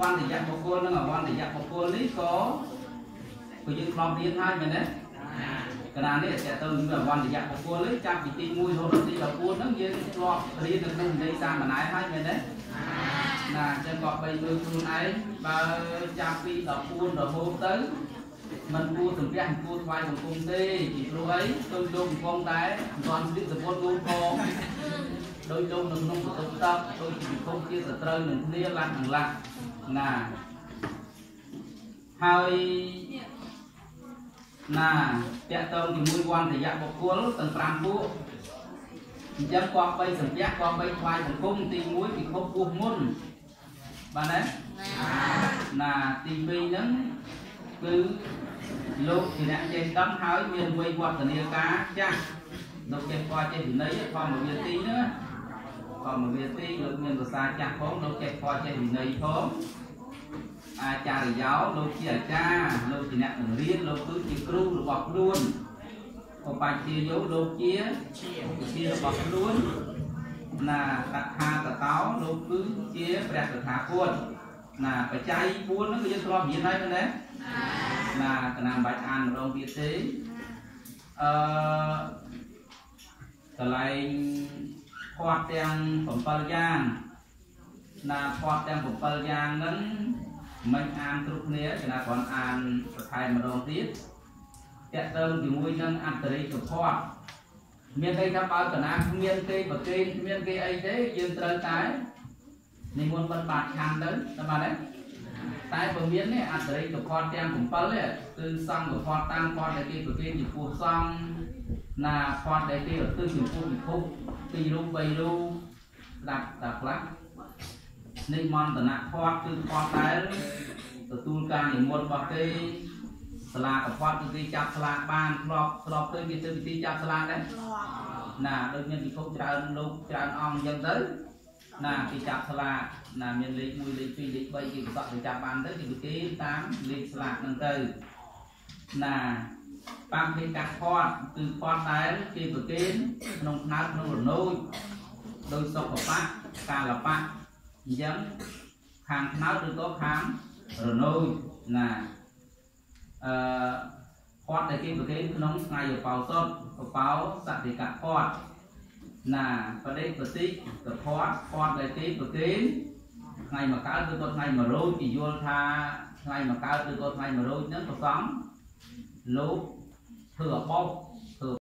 វន្តយៈបុគ្គលនិងអវន្តយៈបុគ្គលនេះក៏ក៏យើងធ្លាប់រៀនហើយមែនទេកណានេះតើទៅនឹងអវន្តយៈបុគ្គលនេះចាប់ពីទី1រហូតដល់ទី14ហ្នឹងយើងធ្លាប់រៀននៅក្នុងន័យសាមណែរហើយមែនទេណាអញ្ចឹងក៏បីមើលខ្លួនឯងបើចាប់ពី14រហូតទៅមិនគួរសម្ពះគួរថ្វាយបង្គំទេពីព្រោះអីទៅលោកបង្គំដែរមិនទាន់ស្លៀកសពុតនោះផងដោយលោកនៅក្នុងបន្ទប់ទឹកដូចជាគុំជាសត្រូវនឹងគ្នាឡាក់នឹងឡាក់ ណាហើយណាតកតងជាមួយវន្តយៈបុគ្គលទាំង5ពួកអញ្ចឹងគាត់បីសម្ភារគាត់បីថ្វាយបង្គំទី1ពិភពពោះមុនបានទេណាទី2ហ្នឹងគឺលោកជាអ្នកចេះដឹងហើយមានវ័យវឌ្ឍនាការចាស់លោកចេះគាត់ចេះវិន័យធម្មវិធីហ្នឹង ធម្មវិធីលោកមានភាសាចាស់ផងលោកចេះគាត់ចេះវិន័យផងអាចារ្យយោលោកជាអាចារ្យលោកជាអ្នកបង្រៀនលោកគឺជាគ្រូរបស់ខ្លួនឧបជាយោលោកជាជារបស់ខ្លួនណាតថាតតោលោកគឺជាព្រះតថាគតណាបច្ច័យ4ហ្នឹងគឺយើងធ្លាប់រៀនហើយមែនទេណាកណាំបាច់អានម្ដងទៀតទេអឺកន្លែង ផាត់ទាំង7យ៉ាងណាផាត់ទាំង7យ៉ាងហ្នឹងមិនអានគ្រប់គ្នាចំណាគ្រាន់អានបន្ថែមម្ដងទៀតតកតើជាមួយនឹងអន្តរិកផាត់មានន័យថាបើកណាគ្មានគេប្រគេនគ្មានគេអីទេយើងត្រូវតែនិមន្តបិណ្ឌបាតឆាន់ទៅតែបានទេតែបើមាននេះអត្តរិកផាត់ទាំង7នេះគឺសង្ឃផាត់តាមផាត់ដែលគេប្រគេនចំពោះសង្ឃណាផាត់ដែលគេឧទ្ទិសចំពោះពិភព ពីររូប3រូបស្ដាប់តាខ្លះនិមន្តនៈផាត់គឺផាត់ដែលទទួលការនិមន្តរបស់គេសាលាកផាត់គឺគេចាប់ស្លាកបានធ្លាប់ធ្លាប់ទៅគេទៅពិធីចាប់ស្លាកដែរណាដូចមានពិភពច្រើនលោកច្រើនអង្គអញ្ចឹងទៅណាគេចាប់ស្លាកណាមានលេខ1លេខ2លេខ3គេបកទៅចាប់បានទៅគេគេតាមលេខស្លាកហ្នឹងទៅណា បាំងពីកាត់ផាត់គឺផាត់ដែលគេប្រគេនក្នុងផ្នែកក្នុងរនោចដោយសុខបៈកាលបៈអញ្ចឹងខាងផ្នែកឬក៏ខាងរនោចណាអឺផាត់ដែលគេប្រគេនក្នុងថ្ងៃឧបោសថឧបោសតិកផាត់ណាបដិបតិកផាត់ផាត់ដែលគេប្រគេនថ្ងៃមកកើតឬក៏ថ្ងៃមករោចគេយល់ថាថ្ងៃមកកើតឬក៏ថ្ងៃមករោចហ្នឹងប្រសងលោក ធ្វើអបោស